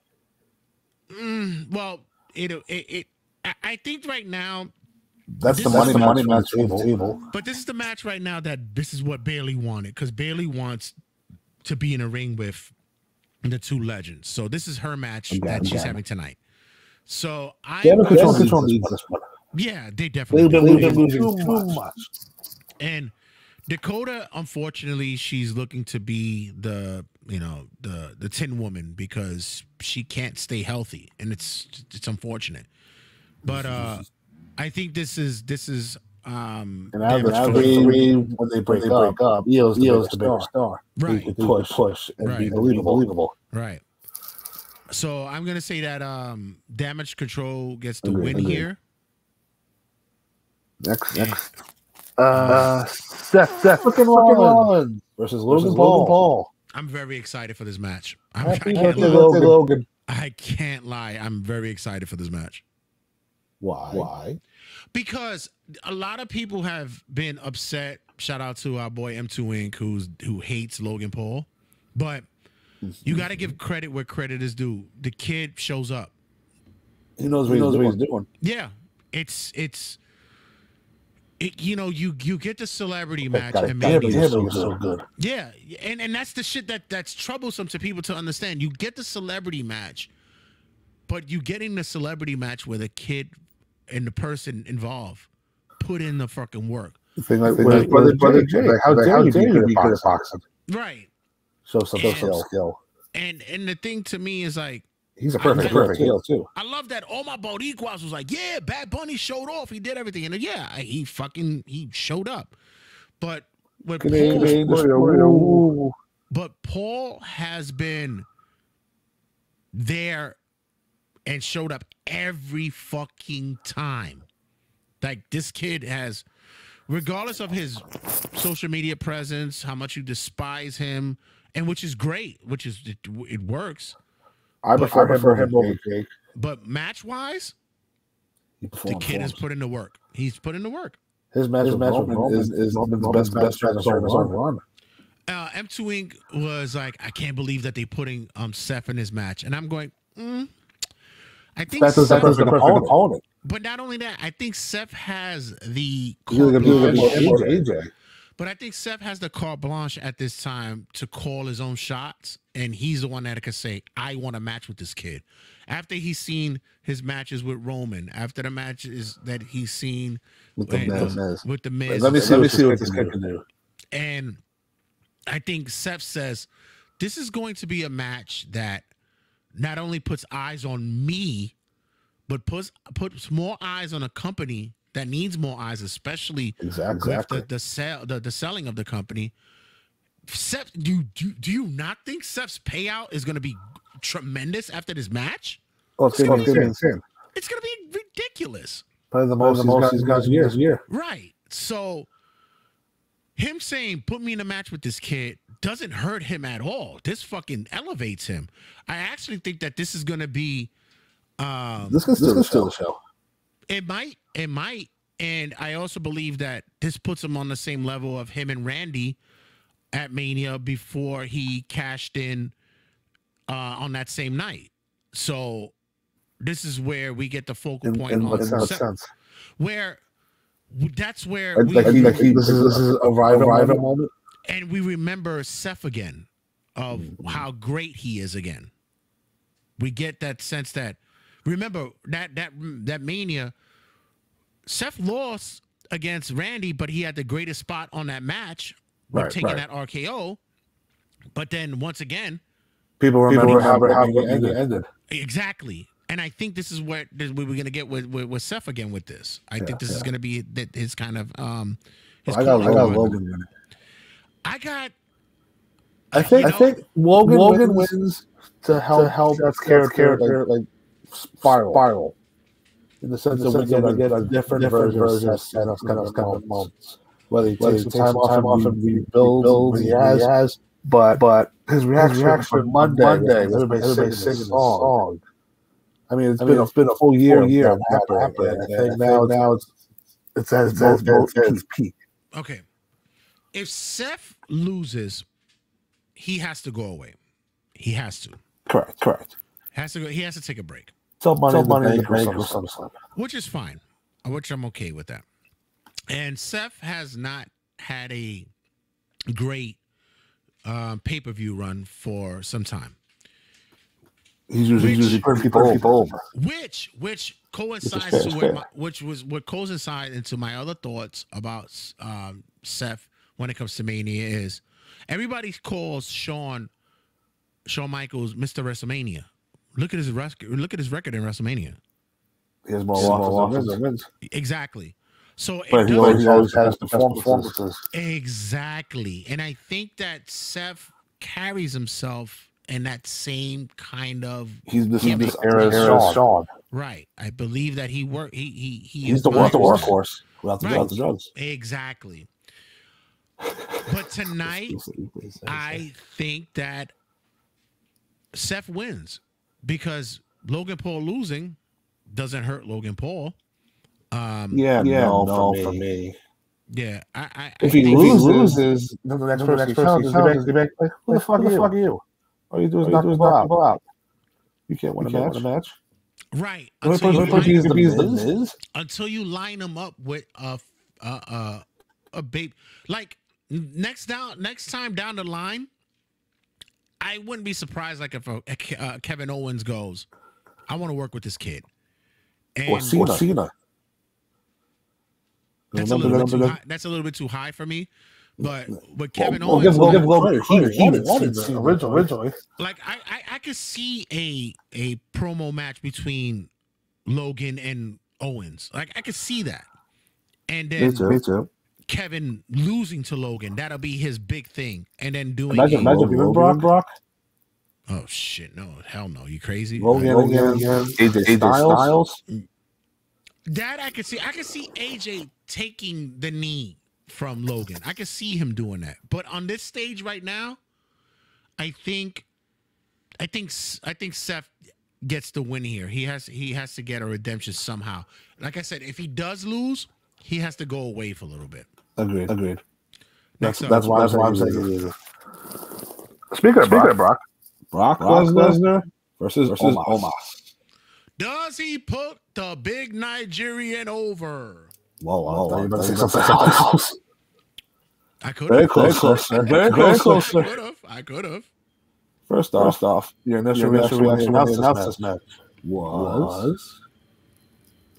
Mm, well, it it, it I- think right now That's the money the match match from the from the table. But this is the match right now that this is what Bayley wanted because Bayley wants to be in a ring with the two legends. So this is her match I'm that I'm she's having tonight. So I control, yeah, control one. they definitely they've been losing too much. And Dakota, unfortunately, she's looking to be the you know the the Tin Woman because she can't stay healthy, and it's it's unfortunate. But uh I think this is this is um And out of the damage three, control. three, when they break, they up, break up, Iyo's the Iyo's bigger the bigger star. right. He can push, push, and be believable. believable. Right. So I'm gonna say that um damage control gets the Agreed, win agreed. here. Next, Yeah. next. Uh, Seth, Seth, fucking Rollins versus Logan Versus Paul. Logan Paul. I'm very excited for this match. I'm, I, Happy can't birthday. Logan. Logan. I can't lie. I'm very excited for this match Why? Why? because a lot of people have been upset. Shout out to our boy M2 Inc. who's who hates Logan Paul, but you got to give credit where credit is due. The kid shows up. He knows what, He knows he's, what doing. Yeah, it's it's. It, you know, you you get the celebrity match God and maybe his handle so good. Yeah, and and that's the shit that that's troublesome to people to understand. You get the celebrity match, but you getting the celebrity match with a kid and the person involved put in the fucking work. The thing like, Thing like brother, brother Jay, Jay. Like, how dare you be good at be good at boxing? Right. Show some And- skill. skill. And and the thing to me is like He's a perfect, perfect heel too. I love that all my Boricuas was like, yeah, Bad Bunny showed off. He did everything. And yeah, he fucking he showed up. But with Paul. But Paul has been there and showed up every fucking time. Like this kid has, regardless of his social media presence, how much you despise him, and which is great, which is it, it works. I But- prefer, him, him over Jake. But match wise, the kid has performs. put in the work. He's put in the work. His match, His match with Roman is, is Roman's best best match so far. Uh, M2 Inc. was like, I can't believe that they're putting um Seth in his match, and I'm going, mm. I think That's a Seth, perfect opponent. but not only that, I think Seth has the He's gonna carte be gonna blanche, AJ. But I think Seth has the carte blanche at this time to call his own shots, and he's the one that can say, I want a match with this kid. After he's seen his matches with Roman, after the matches that he's seen With the and Miz. with the Miz, Let me see. Let me see what this kid can do. And I think Seth says this is going to be a match that not only puts eyes on me, but puts puts more eyes on a company that needs more eyes, especially Exactly. with the the sell the, the selling of the company. Seth, do, do do you not think Seth's payout is going to be tremendous after this match? Oh, it's gonna be insane. It's going to be ridiculous. Probably the most, the most he's got years. Year. Right. So him saying put me in a match with this kid doesn't hurt him at all. This fucking elevates him. I actually think that this is gonna be um This can still, still the show. It might it might and I also believe that this puts him on the same level of him and Randy at Mania before he cashed in uh on that same night. So this is where we get the focal In, point in on what sense? Seth- sense? where that's where Like, we like, like he, this is this is a rival, rival moment. and we remember Seth again of Mm-hmm. how great he is again. We get that sense that remember that that that mania. Seth lost against Randy, but he had the greatest spot on that match Right, taking right. that RKO. But then once again, People remember, People how, remember how how it it ended. ended. exactly. And I think this is what this, we we're gonna get with, with with Seth again with this. I Yeah, think this is gonna be that his kind of um. His I got, I got. Logan winning. I got. I think You I think Logan, Logan wins to help to help Seth's character like, like spiral spiral in the sense that we get, we get a different, version of Seth's kind of kind of kind of moments. Whether he takes some time off and off and rebuilds, what he has, but but his reaction, reaction on Monday, Monday everybody, everybody singing the song. I mean, it's been it's been a full year, full year of that happening. I think now now it's it's at its, it's at its peak. Okay. If Seth loses, he has to go away. He has to. Correct, correct. Has to go. He has to take a break, So money, so money in the bank or something. which is fine. Which I'm okay with that. And Seth has not had a great um, pay per view run for some time, He's usually Which- usually putting people, people over. which which coincides fair, to what, my, which was what coincides into my other thoughts about um, Seth when it comes to Mania is everybody calls Shawn Shawn Michaels Mr. WrestleMania. Look at his record. Look at his record in WrestleMania. He has more losses than wins. Exactly. So it But he doesn't- always, always has the performances. exactly, and I think that Seth carries himself in that same kind of He's this Yeah, this but- era's Shawn. Shawn. right. I believe that he work. He he he. He's the work the embodies- workhorse without the Right. drugs. The drugs. Exactly. But tonight, I think that Seth wins because Logan Paul losing doesn't hurt Logan Paul. Um, yeah, Yeah, no, no, for, for me. me. yeah, I, I, If I he think- loses, then the next person he challenges, they back, they back, like, who the fuck are you? you? All you do is knock people out. out. You can't win a match. Win a match. right The only until you, person who line, the Miz, the Miz. until you line them up with a a a, a babe like next down next time down the line. I wouldn't be surprised like if a, a Ke- uh, Kevin Owens goes, I want to work with this kid. And Or Cena. Cena. That's a little bit too high. That's a little bit too high for me. But but Kevin Well, Owens, give, well, like, give Logan credit. He, he originally. originally. like I, I I could see a a promo match between Logan and Owens. Like I could see that. And then Me too. Me too. Kevin losing to Logan, that'll be his big thing. And then doing Imagine, imagine Logan, Brock, Brock, oh shit, no, hell no, you crazy? Logan, Like, Logan, again, AJ, Styles. that I could see. I could see AJ taking the knee from Logan. I could see him doing that. But on this stage right now, I think, I think, S- I think Seth gets the win here. He has he has to get a redemption somehow. Like I said, if he does lose, he has to go away for a little bit. Agreed. Agreed. Next That's that's why that's why I'm saying it is. Speaking of Brock, Brock, Brock, Lesnar versus versus Omos. does he put the big Nigerian over? Whoa, whoa, whoa! You better say something else. I could Very have. close, close, sir. Very close, close, I could have. I could have. First off, first off, your initial reaction when they announced this match was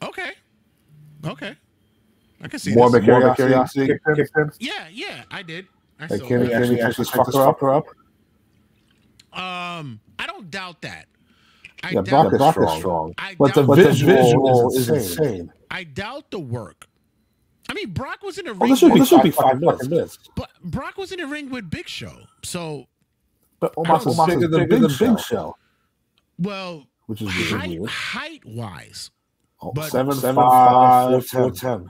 Okay. Okay. I can see more this. of curiosity. kicked in. Yeah, yeah, I did. I Like, saw can he that. actually actually fuck her up? Her up? Um, I don't doubt that. I Yeah, doubt, Brock is Brock strong. strong. I But the doubt, visual is insane. I doubt the work. I mean, Brock was in a Oh, ring, this should be this should be five minutes. but Brock was in a ring with Big Show. So, But Omos is bigger than Big Show, well, which is height, weird. height wise, Oh, but- seven, seven, five, four, ten.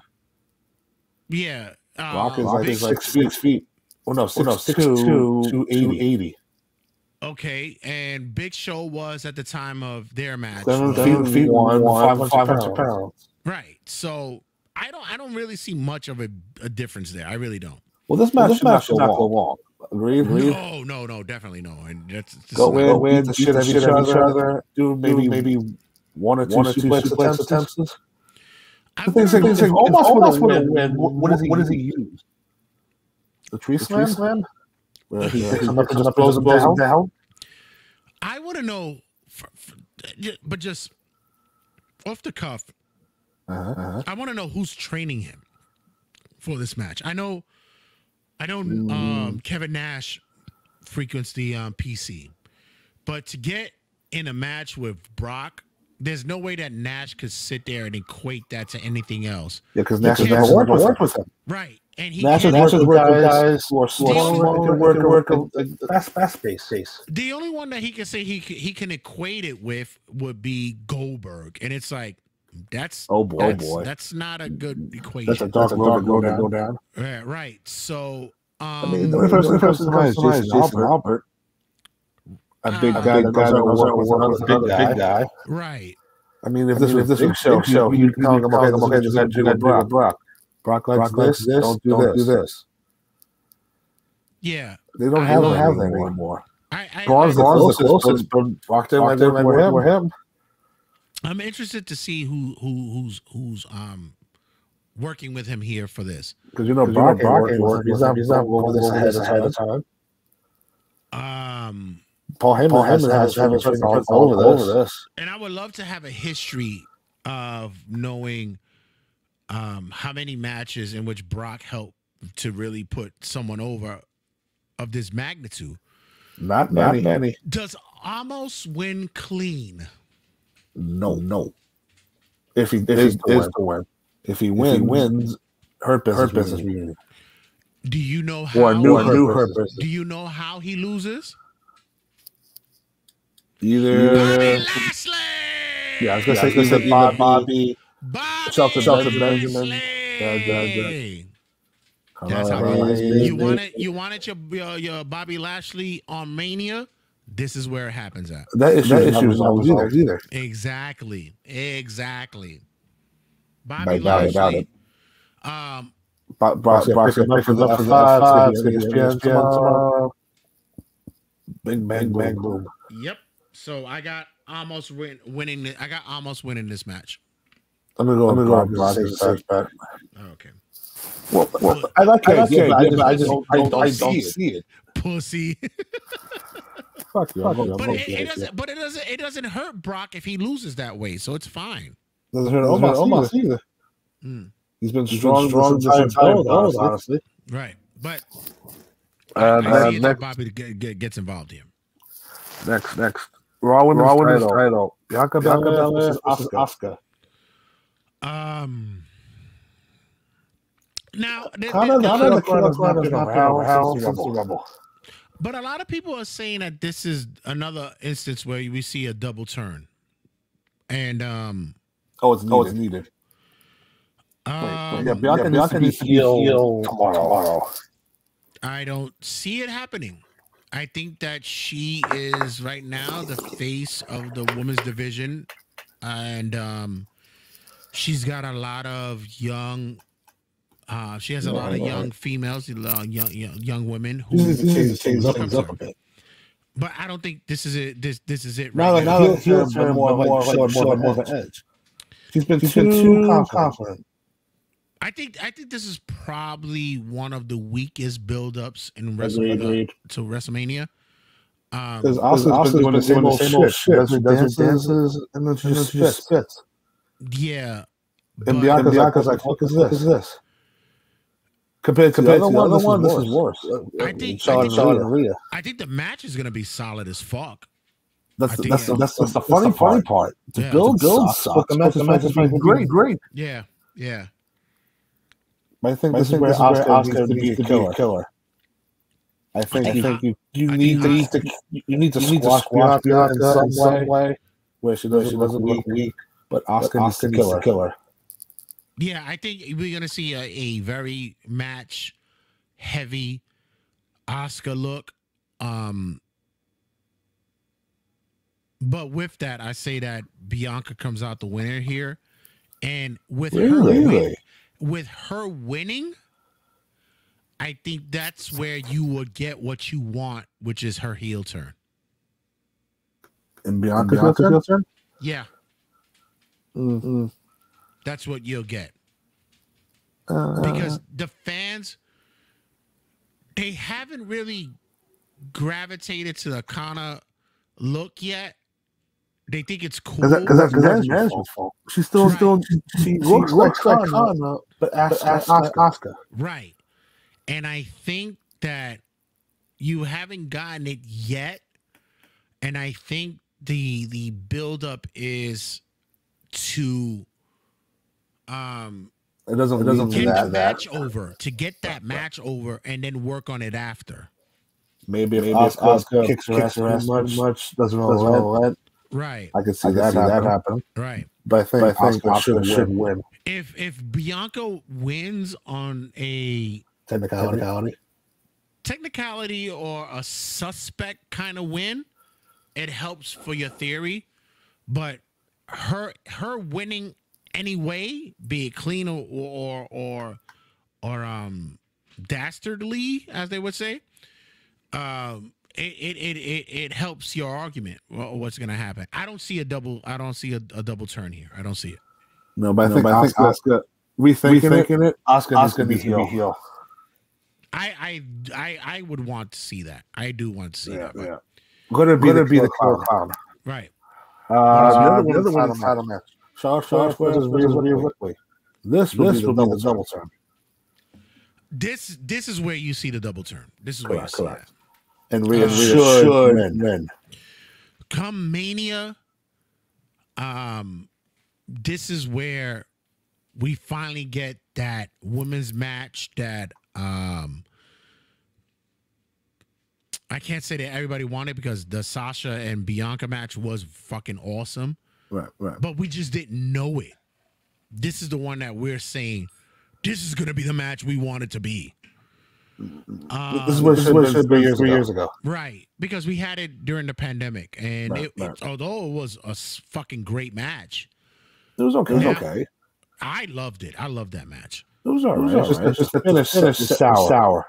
Yeah. Uh, Brock is like, Big- is like six feet. Oh no, six, no, six two, two eighty. eighty. okay, and Big Show was at the time of their match. Seven was- feet, feet one, five, five hundred pounds. Right. So I don't I don't really see much of a, a difference there. I really don't. Well, this match, this match should not go long. Agreed. Agreed. No, no, no, definitely no. And that's this Go is- in, win, the shit out of each other. Do maybe maybe one or two, one or two suplex attempts. I The thing is, wanna like, know- like, almost almost win. win. What, what does he? What does he use? The tree slam. slam? Where he picks him up and just blows him down. down. I want to know, for, for, but just off the cuff, Uh-huh, uh-huh. I want to know who's training him for this match. I know, I know, Mm. um, Kevin Nash frequents the um, PC, but to get in a match with Brock, there's no way that Nash could sit there and equate that to anything else. Yeah, because Nash has Nash never worked, worked with him. Right. And he Nash has can't- worked with guys who are The only- slow, can work, work, like, fast, fast pace. The only one that he can say he he can equate it with would be Goldberg, and it's like that's Oh boy, that's, oh boy. that's not a good equation. That's a dark road to go down. Down. right, right. So um, I mean, the first, the first guy is Jason Albert. Albert. A big Uh, guy that knows how to work with another big guy. right. I mean, if this was this was show, show, you can tell him, okay, okay, just got to do Brock. Brock. Brock likes this. Don't do this. Yeah, They don't I have love have that anymore. I, I, Braun's the I closest, closest, but Brock didn't like working with him. Him. I'm interested to see who who who's who's um working with him here for this. Because you know Brock, Brock ain't working. He's not. He's not over this ahead of time. Um, Paul Heyman, Paul Heyman has to have his finger all, all over this. this. and I would love to have a history of knowing um, how many matches in which Brock helped to really put someone over of this magnitude. Not many. Not many. Does Omos win clean? No, no. If he if is, is to win, if he wins, if he wins, hurt business, hurt business. Do you know how? Or a new, new hurt business. Do you know how he loses? Either Bobby Lashley. yeah, I was gonna say either Bobby, Bobby, Bobby Shelton Lashley. Benjamin. Yeah, yeah, yeah. That's how it is. You wanted you wanted your, your your Bobby Lashley on Mania. This is where it happens at. That issue, that issue is not resolved either. Exactly. Exactly. Bobby Right, doubt it, Lashley. Um, Brock, Brock, Brock said for the F five, so he gets ESPN tomorrow. Bing bang bang boom. yep. So I got Omos win, winning. The, I got Omos winning this match. I'm gonna go. I'm gonna go. Brock Brock back. Oh, okay. Well, well, I like the idea, but I just, I just, I don't, I don't see it. Pussy. Fuck you. I'm gonna- I'm But it, it it. doesn't. But it doesn't. It doesn't hurt Brock if he loses that way. So it's fine. Doesn't hurt Omos either. Mm. He's been strong, strong this entire time, honestly. Right. But Uh, I uh, see it that next, Bobby get, get, gets involved here. next, next. Raw Women's Raw Women's title. title. Bianca Bianca Belair Belair versus versus Asuka. Asuka. Um. Now, th- Kind th- of, th- kind of, kind of not been around since the but a lot of people are saying that this is another instance where we see a double turn, and um, Oh, it's needed. Oh, it's needed. um yeah, Bianca, needs to be heel tomorrow. tomorrow. I don't see it happening. I think that she is right now the face of the women's division, and um, she's got a lot of young. Uh, she has a lot of young right. females, young young, young, young women who. You need to change, change up, comes up a bit. But I don't think this is it. This this is it. Now, Right like, now. now that heel turn, more, more, more, more, more of an edge. She's been, she's been too confident. I think I think this is probably one of the weakest build-ups in Agreed, WrestleMania to WrestleMania. Um, Because Asuka's been doing the same old shit. She does her dances, and then she just spits. spits. yeah, And but- Bianca's, Bianca's like, what is this? Is this? Compared to Compared the to other the one, other this is worse. I think- I think- Charlotte and Rhea. I think the match is gonna be solid as fuck. That's the, think that's, the, it- that's, the, that's the funny, funny part. The Yeah. build, The build sucks, sucks, but the match is fucking great, great. Yeah, yeah. But I think But I this is think where this is where Asuka Asuka needs to needs be to a be a killer. I think, I you, think- you, you I need think to, you, you need to squash Bianca in some, some way where she doesn't, she doesn't look weak, but Asuka needs to kill her. Kill her. Yeah, I think we're gonna see a, a very match heavy Oscar look. Um but with that, I say that Bianca comes out the winner here. And with her win, Really? With her winning, I think that's where you would get what you want, which is her heel turn. And Bianca's heel turn? Yeah, Mm-hmm. that's what you'll get. Uh, because the fans they haven't really gravitated to the kind of look yet. They think it's cool. Because that, cause that's management's fault. She still, Right. still, she, she looks, like like Kana, but ask, ask, right. And I think that you haven't gotten it yet. And I think the the buildup is to um It doesn't, it doesn't get do the that. that. match over, to get that match over and then work on it after. Maybe if Maybe Asuka, if Asuka kicks her kicks ass her ass too much, much, doesn't doesn't roll roll that. Right. I could see, I could that, see that happen. happen. Right. But I think, But I think Asuka, Asuka should, should win. if if Bianca wins on a Technicality. Technicality. technicality or a suspect kind of win, it helps for your theory. But her her winning anyway, be it clean or or or, or um dastardly, as they would say, um, it it it it, it helps your argument. Well, what's going to happen? I don't see a double. I don't see a, a double turn here. I don't see it. No, but I No, think, but I think Asuka, rethinking, rethinking it, Asuka, Asuka needs to be heel. I I I I would want to see that. I do want to see Yeah, that. but- yeah. Gonna be, Gonna the, be the killer killer clown. Right. Uh, Uh, the other the one, other the one title is match. title match. Charlotte Flair versus Rhea Ripley. This This will be the double turn. This this is where you see the double turn. This is where you see correct. that. And Rhea Uh, should, should win. win. Come Mania, um, this is where we finally get that women's match that um I can't say that everybody wanted because the Sasha and Bianca match was fucking awesome, Right, right. but we just didn't know it. This is the one that we're saying this is gonna be the match we want it to be. This is Um, what it This should have been three years three ago. years ago. Right, because we had it during the pandemic, and Right, it, right. it- although it was a fucking great match, It was okay. It was Yeah. okay. I loved it. I loved that match. It was all It was right. all It's just, right. just the Finish- finish, finish sour. sour.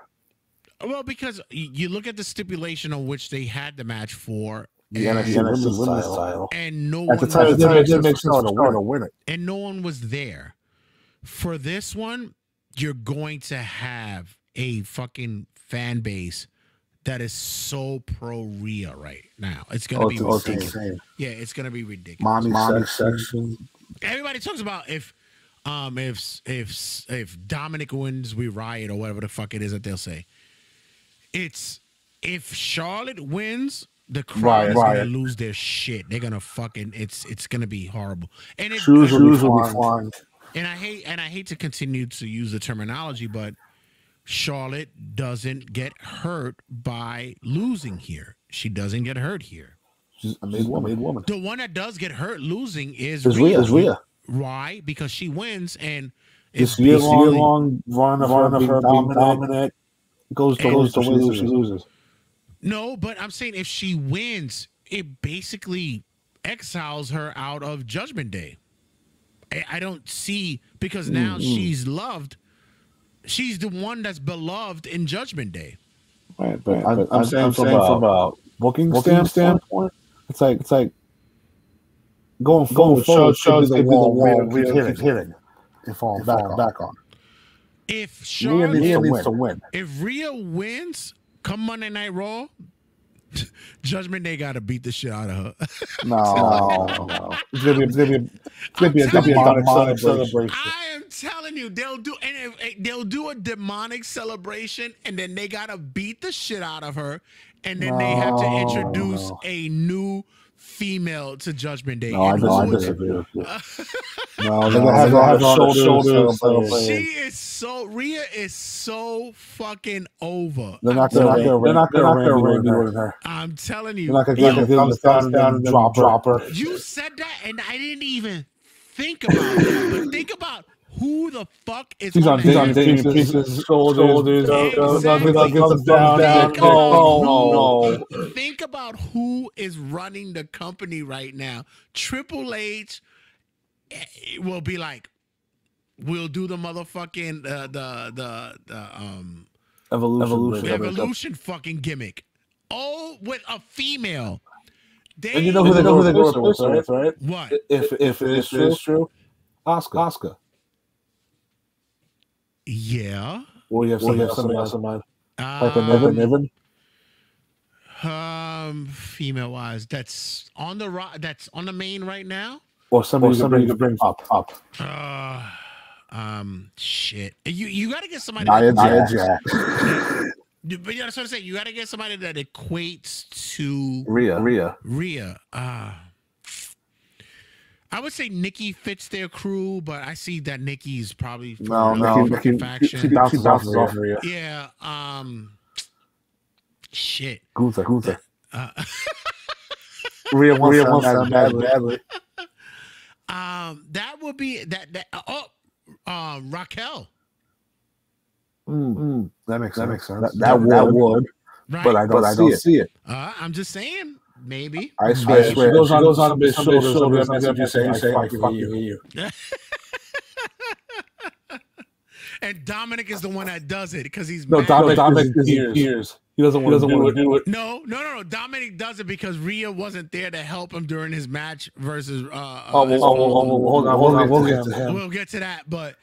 Well, because you look at the stipulation on which they had the match for, The and, NXT women's title. and no At one the time, was, didn't make it didn't make sense for sense Star for to win it. and no one was there. For this one, you're going to have a fucking fan base that is so pro Rhea right now. It's gonna Oh, be oh, ridiculous. insane. Yeah, it's gonna be ridiculous. Mommy, Mommy section. Everybody talks about if Um, if if if Dominik wins, we riot or whatever the fuck it is that they'll say. It's if Charlotte wins, the crowd Riot, is gonna lose their shit. They're gonna fucking it's it's gonna be horrible. And it, Shoes and, will be flying. and I hate and I hate to continue to use the terminology, but Charlotte doesn't get hurt by losing here. She doesn't get hurt here. She's a made woman. Made woman. The one that does get hurt losing is Is Rhea. Rhea? Rhea? Why? Because she wins and it's year long, run of run her of being her being dominant goes to And- goes to win. She loses. No, but I'm saying if she wins, it basically exiles her out of Judgment Day. I, I don't see because now mm-hmm. she's loved. She's the one that's beloved in Judgment Day. Right, but I'm- I'm, I'm saying saying from, from a a booking, booking standpoint, standpoint, it's like it's like going going forward. forward Shows should be the could be the wall wall Rhea Rhea keeps keeps hitting. hitting and falling and back on. back on. If Rhea Charlotte, needs, if, to, win. to win. if Rhea wins, come Monday Night Raw, Judgment Day got to beat the shit out of her. No, no, it's gonna be it's it's gonna be a, I'm it's gonna be a demonic celebration. I am telling you, they'll do and if- if they'll do a demonic celebration, and then they gotta beat the shit out of her, and then they have to introduce no. a new female to Judgment Day. No, I, And no, I disagree with you. No, They're no, gonna no, have no, shoulders, shoulders, shoulders, She is so Rhea is so fucking over. They're not gonna, telling- they're not gonna, they're not gonna Randy her. I'm telling you, They're not gonna Yo, give them the thumbs down and drop her. you said that, and I didn't even think about that. But think about who the fuck is She's on on, the she's on Damian Priest's shoulders. Exactly. Get them down. Think Oh, about no. Think about who is running the company right now. Triple H eh, will be like, we'll do the motherfucking uh, the the the um Evolution. Evolution. evolution fucking gimmick. Oh, with a female. They And you know who they know who they go with, right? right? what? If if it is true, true, Oscar. Oscar. Yeah. Or you have Or you somebody else somebody in else mind. Um, Like a Niven. Niven. um, female wise, that's on the ro- that's on the main right now. Or somebody, Or you somebody somebody to bring up. Up. Uh, um, shit. You you got to get somebody. Nia that- Jax. But yeah, that's what I'm saying. You got to get somebody that equates to Rhea. Rhea. Rhea. Uh, I would say Nikki fits their crew, but I see that Nikki's probably for No, no. Nikki, faction. she bounces off off Rhea. yeah. Um. Shit. Gunther. Gunther. Uh, Rhea wants Rhea that wants that badly. um. That would be that. That. Oh. Um. Raquel. Mm, mm. That makes That sense. makes sense. That, that, would, that would, Right. but I don't, But I see, don't it. see it. Uh, I'm just saying. Maybe. I swear. I She swear. goes She on, goes on somebody's somebody's shoulders, shoulders, somebody's somebody's message you message saying, you say, saying, I fucking hate you. And Dominik is the one that does it because he's No, mad. Dominik, Dominik is in is- tears. He doesn't want to do it. Do it. No, no, no, no. Dominik does it because Rhea wasn't there to help him during his match versus. Uh, uh, Oh, his well, oh, phone. oh, oh, hold on, hold on. We'll get to him. We'll get to that, but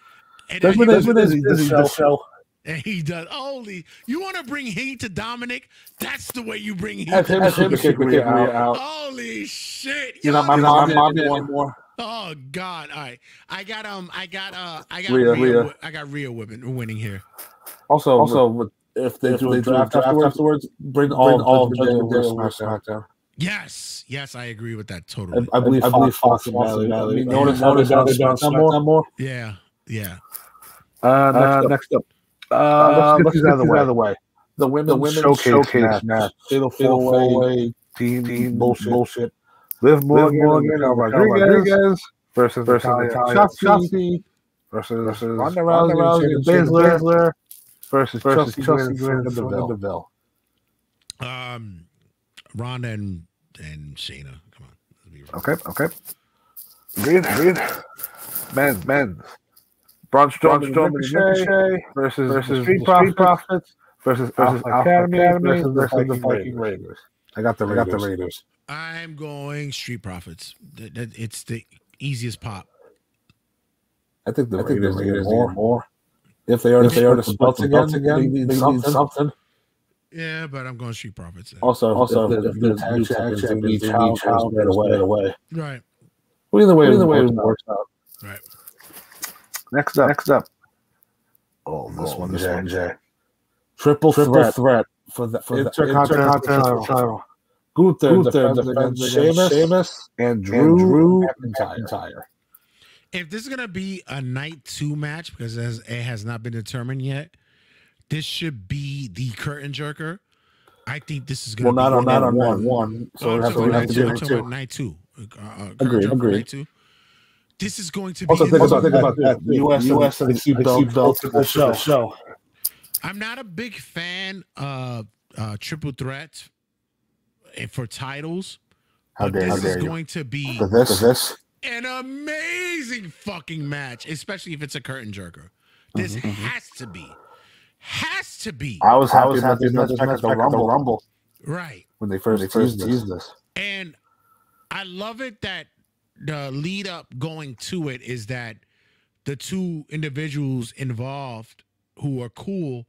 and That's he, what does, it is. This is the show. And he does. Holy, you want to bring heat to Dominik? That's the way you bring heat. Have to him, Dominik. have him kick Rhea out. Holy shit! You're not my Y'all mom, niggas- mom anymore. Oh God! All right, I got um, I got uh, I got Rhea, Rhea, Rhea. I got Rhea winning, winning here. Also, also, if they if do they a do a draft draft afterwards, afterwards, bring bring all all of of Judgment Day Judgment to SmackDown. Yes, yes, I agree with that totally. I, I believe, I Fox, believe Fox and and Valley. Valley. I mean, Yeah. notice how they've done SmackDown more. more. yeah, yeah. Uh, next up. Uh, let's get these out of the way. The women, the women showcase showcase, match. match. Fatal Fatal four four way team, team bullshit. bullshit. Liv Morgan, Morgan and and Raquel Raquel Rodriguez versus versus Natalya Natalya Shotzi versus versus Ronda Ronda Rousey and Shayna Baszler Baszler versus versus Chelsea Chelsea Green and Deville. Um, Ronda and and Shayna. Come on. let's be real. Okay, okay. Agreed, agreed. Men, men. Braun Strowman, Strowman and and Ricochet versus, versus the Street the Profits, versus, versus Alpha Alpha Academy, Academy versus, versus the the Viking Viking Raiders. I got the I got the Raiders. Raiders. I'm going Street Profits. That, that, it's the easiest pop. I think the I think the Raiders, Raiders need need more. more. If they are, if they are to split the again, belts again, they need they need something. something. Yeah, but I'm going Street Profits. Also, also, if if, the- the if the tag new champions, tag they need champions, they child, need child, child right away. right away. Right, Well, either way, Either either way way, it it works out. right. Next up. Next up. Oh, this one, this one, Jay. Triple, threat, threat for the for the Intercontinental title. Gunther, Gunther defends Sheamus, Sheamus and Drew, Drew McIntyre. If this is gonna be a night two match because it has, it has not been determined yet, this should be the curtain jerker. I think this is gonna Well, not be on not on one one. So Oh, we have to sorry, we have night to two. do I'm it talking too. about night two. Uh, uh, Agreed, agreed. night two. This is going to be. Also, think about think about that. The US US and the key belt belt to the show. show. I'm not a big fan of uh, triple threats eh, for titles. How but dare how this dare is you? going to be For this, for this. an amazing fucking match, especially if it's a curtain jerker. This has to be, has to be I was happy about this match back at the Rumble, Rumble right. when they first they first teased this. And I love it that the lead up going to it is that the two individuals involved who are cool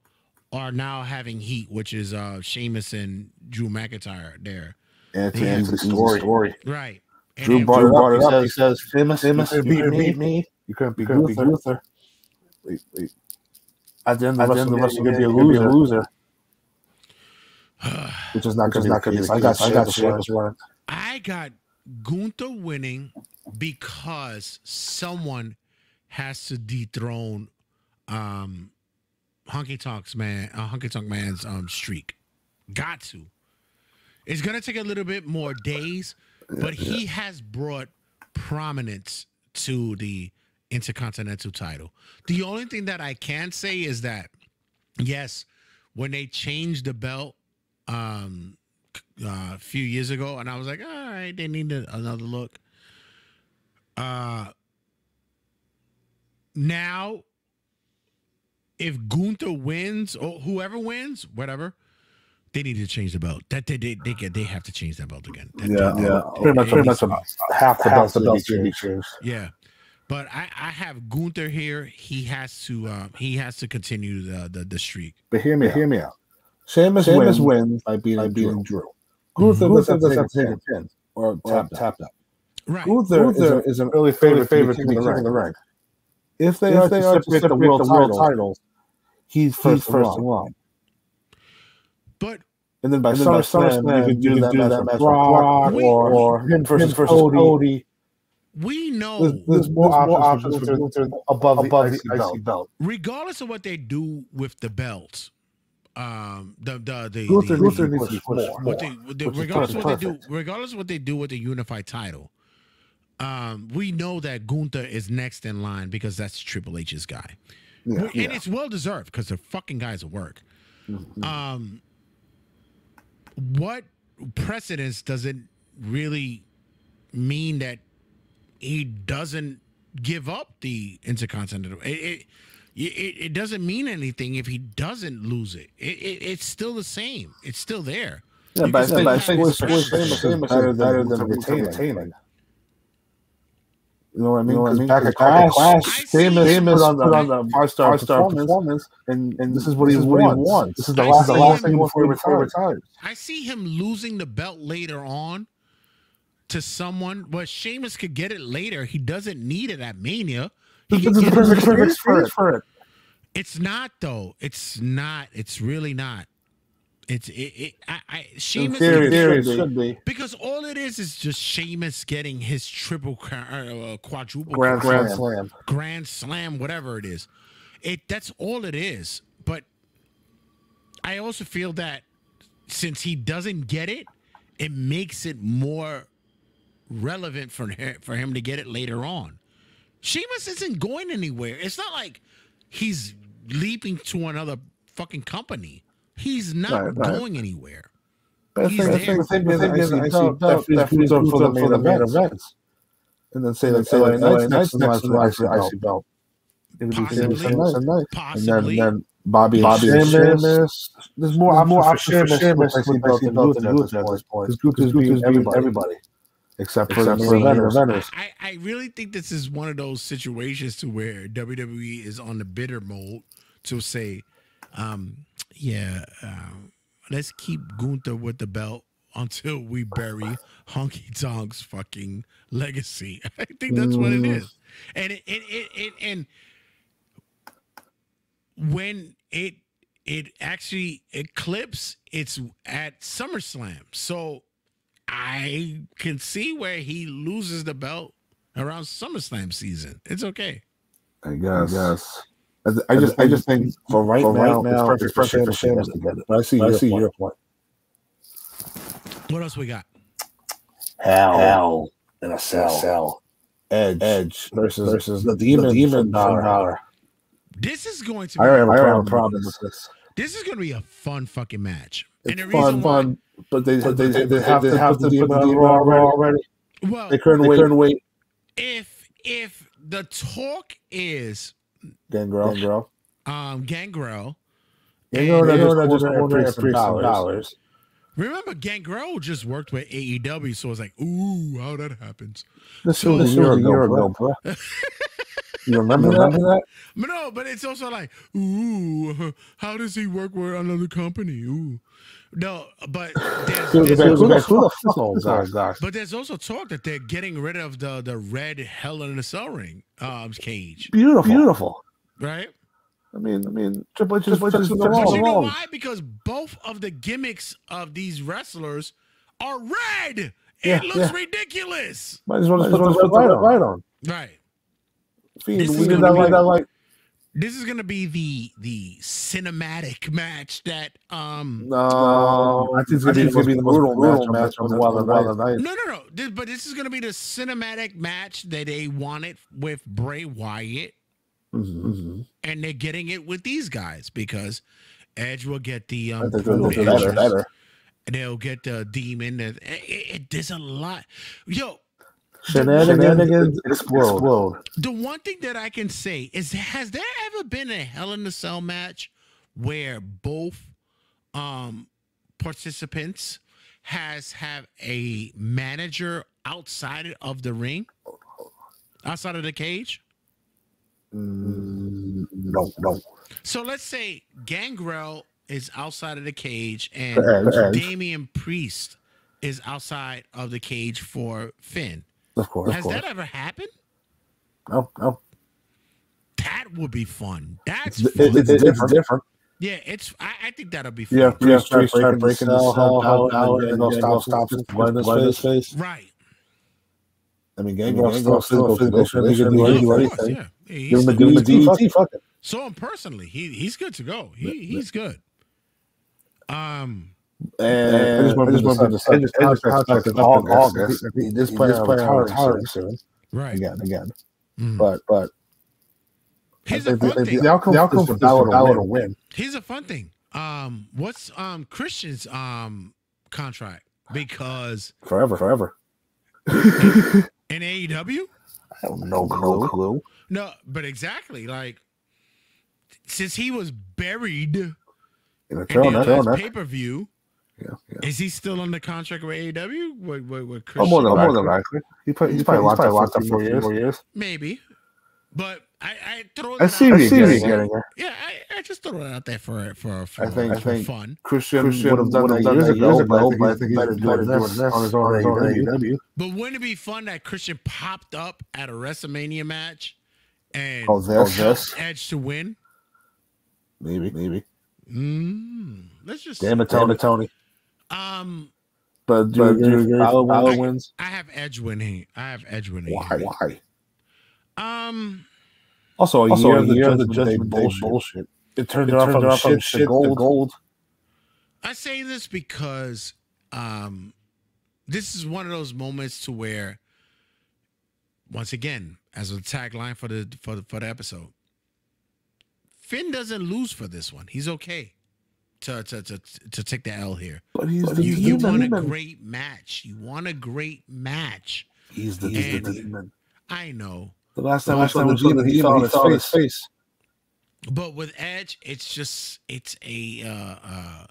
are now having heat, which is uh Sheamus and Drew McIntyre there. And it's Yeah. an easy story. story. Right. And Drew then- brought it up. He says, "Sheamus, Sheamus, you couldn't beat me. You couldn't beat Gunther. Wait, wait. At the end of the rest, you're gonna be a loser." Which is not going to be the case. I got, I got Sheamus winning. I got Gunther winning because someone has to dethrone um Honky Tonks man, uh, Honky Tonk Man's um streak. Got to. It's gonna take a little bit more days, but he has brought prominence to the Intercontinental title. The only thing that I can say is that yes, when they changed the belt um uh, a few years ago, and I was like, all right, they need a, another look. Uh, now, if Gunther wins or whoever wins, whatever, they need to change the belt. That they they they, get, they have to change that belt again. That- Yeah, that- yeah. that- Pretty much, pretty much to half the belts, the belts should be changed. yeah. But I, I have Gunther here. He has to uh, he has to continue the the, the streak. But hear me, hear me out. Sheamus, Sheamus wins by beating, by beating Drew. Gunther Gunther doesn't doesn't take take a pin or tap tap out. Right. Gunther, Gunther is an early favorite, favorite to be king of the ring. If they If are they to are to separate the world, the world titles, he's first, first in line. But And then by And then by SummerSlam, SummerSlam, you can do you that, can do match that with match Brock with or, or him versus, him versus Cody. Cody. we know There's, there's more options, for Gunther above, above the IC belt. regardless of what they do with the belts, um, the the the, Gunther, the, Gunther the- more. what they, what they- which is regardless of what they do, regardless of what they do with the unified title, um, we know that Gunther is next in line because that's Triple H's guy, Yeah, and yeah. it's well deserved because the fucking guys work. Mhm. Um, what precedence does it really mean that he doesn't give up the intercontinental? It, it, it, it doesn't mean anything if he doesn't lose it. It, it. It's still the same. It's still there. Yeah, You but I can think, still I think his it's Sheamus presence. Sheamus better than, better than retaining. retaining. You know what I mean? Because back at I Clash, see- Sheamus Sheamus put on the, on the five-star five star performance, performance, and, and this is what he this is what he wants. wants. This is the I last, the last him thing before he before he retires. I see him losing the belt later on to someone. But Sheamus could get it later. He doesn't need it at Mania. He This can is the get it perfect, later. perfect for it. It's not though. It's not. It's really not. It's it. it I, I Sheamus theory, theory, it should be. because all it is is just Sheamus getting his triple, uh, quadruple, Grand, Grand Slam. grand slam, whatever it is. It that's all it is. But I also feel that since he doesn't get it, it makes it more relevant for him, for him to get it later on. Sheamus isn't going anywhere. It's not like he's leaping to another fucking company. He's not Right, right. going anywhere. But I He's think, I there. think, the thing is, The thing is, IC IC belt, belt, that that frees frees Gunther Gunther for the main events. events. And then say, And like, then LA say, Knights LA next Knights next to the IC belt. It would be Possibly. And Knight. And then, then Bobby, Bobby and and Sheamus. Sheamus. There's more There's more options for options for Sheamus Sheamus with with IC IC belt belt than Gunther at this point. Because Gunther's beating everybody. everybody. Except for Except the for main. I, I really think this is one of those situations to where WWE is on the bitter mode to say, um, yeah, um, let's keep Gunther with the belt until we bury Honky Tonk's fucking legacy. I think that's what it Mm. And it, it, it, it and when it it actually eclipse it's at SummerSlam. So I can see where he loses the belt around SummerSlam season. It's okay. I guess. Yes. I, th- I just, I just think for right for now, right now, it's perfect for it's perfect Sheamus for to get it. But I see, But I see your point. What else we got? Hell, Hell in a cell. cell. Edge, Edge versus versus the demon, the demon Finn Balor. Balor. This is going to I be have a I have a problem, problem with this. this is going to be a fun fucking match. It's and the fun, reason why, fun, but they, But they, they, they have they to have have to to put put the the demon on Raw already. well, They couldn't wait. Couldn't wait. if if the talk is Gangrel, Gangrel. um Gangrel, You know And- that just know that just just ordering ordering some some dollars. remember Gangrel just worked with AEW, so it's like, ooh, how that happens. This So- was a year ago, bro. You remember that? No, but it's also like, ooh, how does he work with another company? Ooh, no, but there's, Who the there's, who the- who the fuck is that guy? but there's also talk that they're getting rid of the the red Hell in a Cell ring um cage, Beautiful, beautiful. right? I mean, I mean, Triple H just But fixing the you know why? Because both of the gimmicks of these wrestlers are red. It Yeah, looks yeah. ridiculous. Might as well just put the red light on. Right. Fiend, This we is did gonna that be- like that like This is gonna be the the cinematic match that um no. I think it's gonna be, it's gonna be the most brutal match of the Wild Wild Night. no no no this, but this is gonna be the cinematic match that they wanted with Bray Wyatt Mm-hmm. and they're getting it with these guys because Edge will get the um they'll better. Better. they'll get the demon it, it, it- there's a lot yo Shenanigans explode. explode. the one thing that I can say is has there ever been a Hell in a Cell match where both um participants has have a manager outside of the ring? Outside of the cage? Mm, no, no. So let's say Gangrel is outside of the cage and For Edge, Edge. Damian Priest is outside of the cage for Finn. Of course, of Has course. that ever happened? No, no. That would be fun. That's It- fun. it- it's different. Yeah, it's. I, I think that'll be fun. Yeah, Priest Priest try try breaking the cell, how, how, and go stop, stop, Blind blind his face. Right. I mean, Gangrel Gangrel still still physical physical condition. He can do anything. yeah. Yeah, he's Give him a still- DDT, fuck it. So him personally, he he's good to go. He he's good. Um, And I just want to put this His contract is up in August. He this player retiring soon. right. Again, again. Mm. But, but I Here's a fun the, thing. the outcome, the outcome for Balor to win. Here's a fun thing. Um, what's um Christian's um contract? Because Forever, forever. in AEW, I have no clue. clue. no, but exactly like since he was buried In a in the pay per view, Yeah, yeah. is he still under contract with AEW? With, with, with Oh, more than, more than likely. He probably, he's probably locked, locked up for years. Four years. Maybe, but I I throw I see out- what you're getting there. Yeah, I, I just throw it out there for for for, I think- I think- fun. Christian, would have done, that years ago, but I think he's better doing this on his own AEW. But wouldn't it be fun that Christian popped up at a WrestleMania match and Oh, this? helped Edge to win? Maybe, maybe. Mm, let's just Damn it, Tony. Tony. Um. But do you agree Balor I- wins? I have Edge winning. I have Edge winning. Why? Why? Um. Also, a Also, year a of the year of the Judgment Day Judgment Day bullshit. bullshit. It turned It around turned from around shit, from shit to gold. I say this because um this is one of those moments to where once again, as a tagline for the for the for the episode, Finn doesn't lose for this one. He's okay to to to, to take the L here. But he's the You, you want a great match. You want a great match. He's the, he's the demon. I know. The last The time last I saw time the demon, the he demon, fell on his face. But with Edge, it's just it's a uh, uh,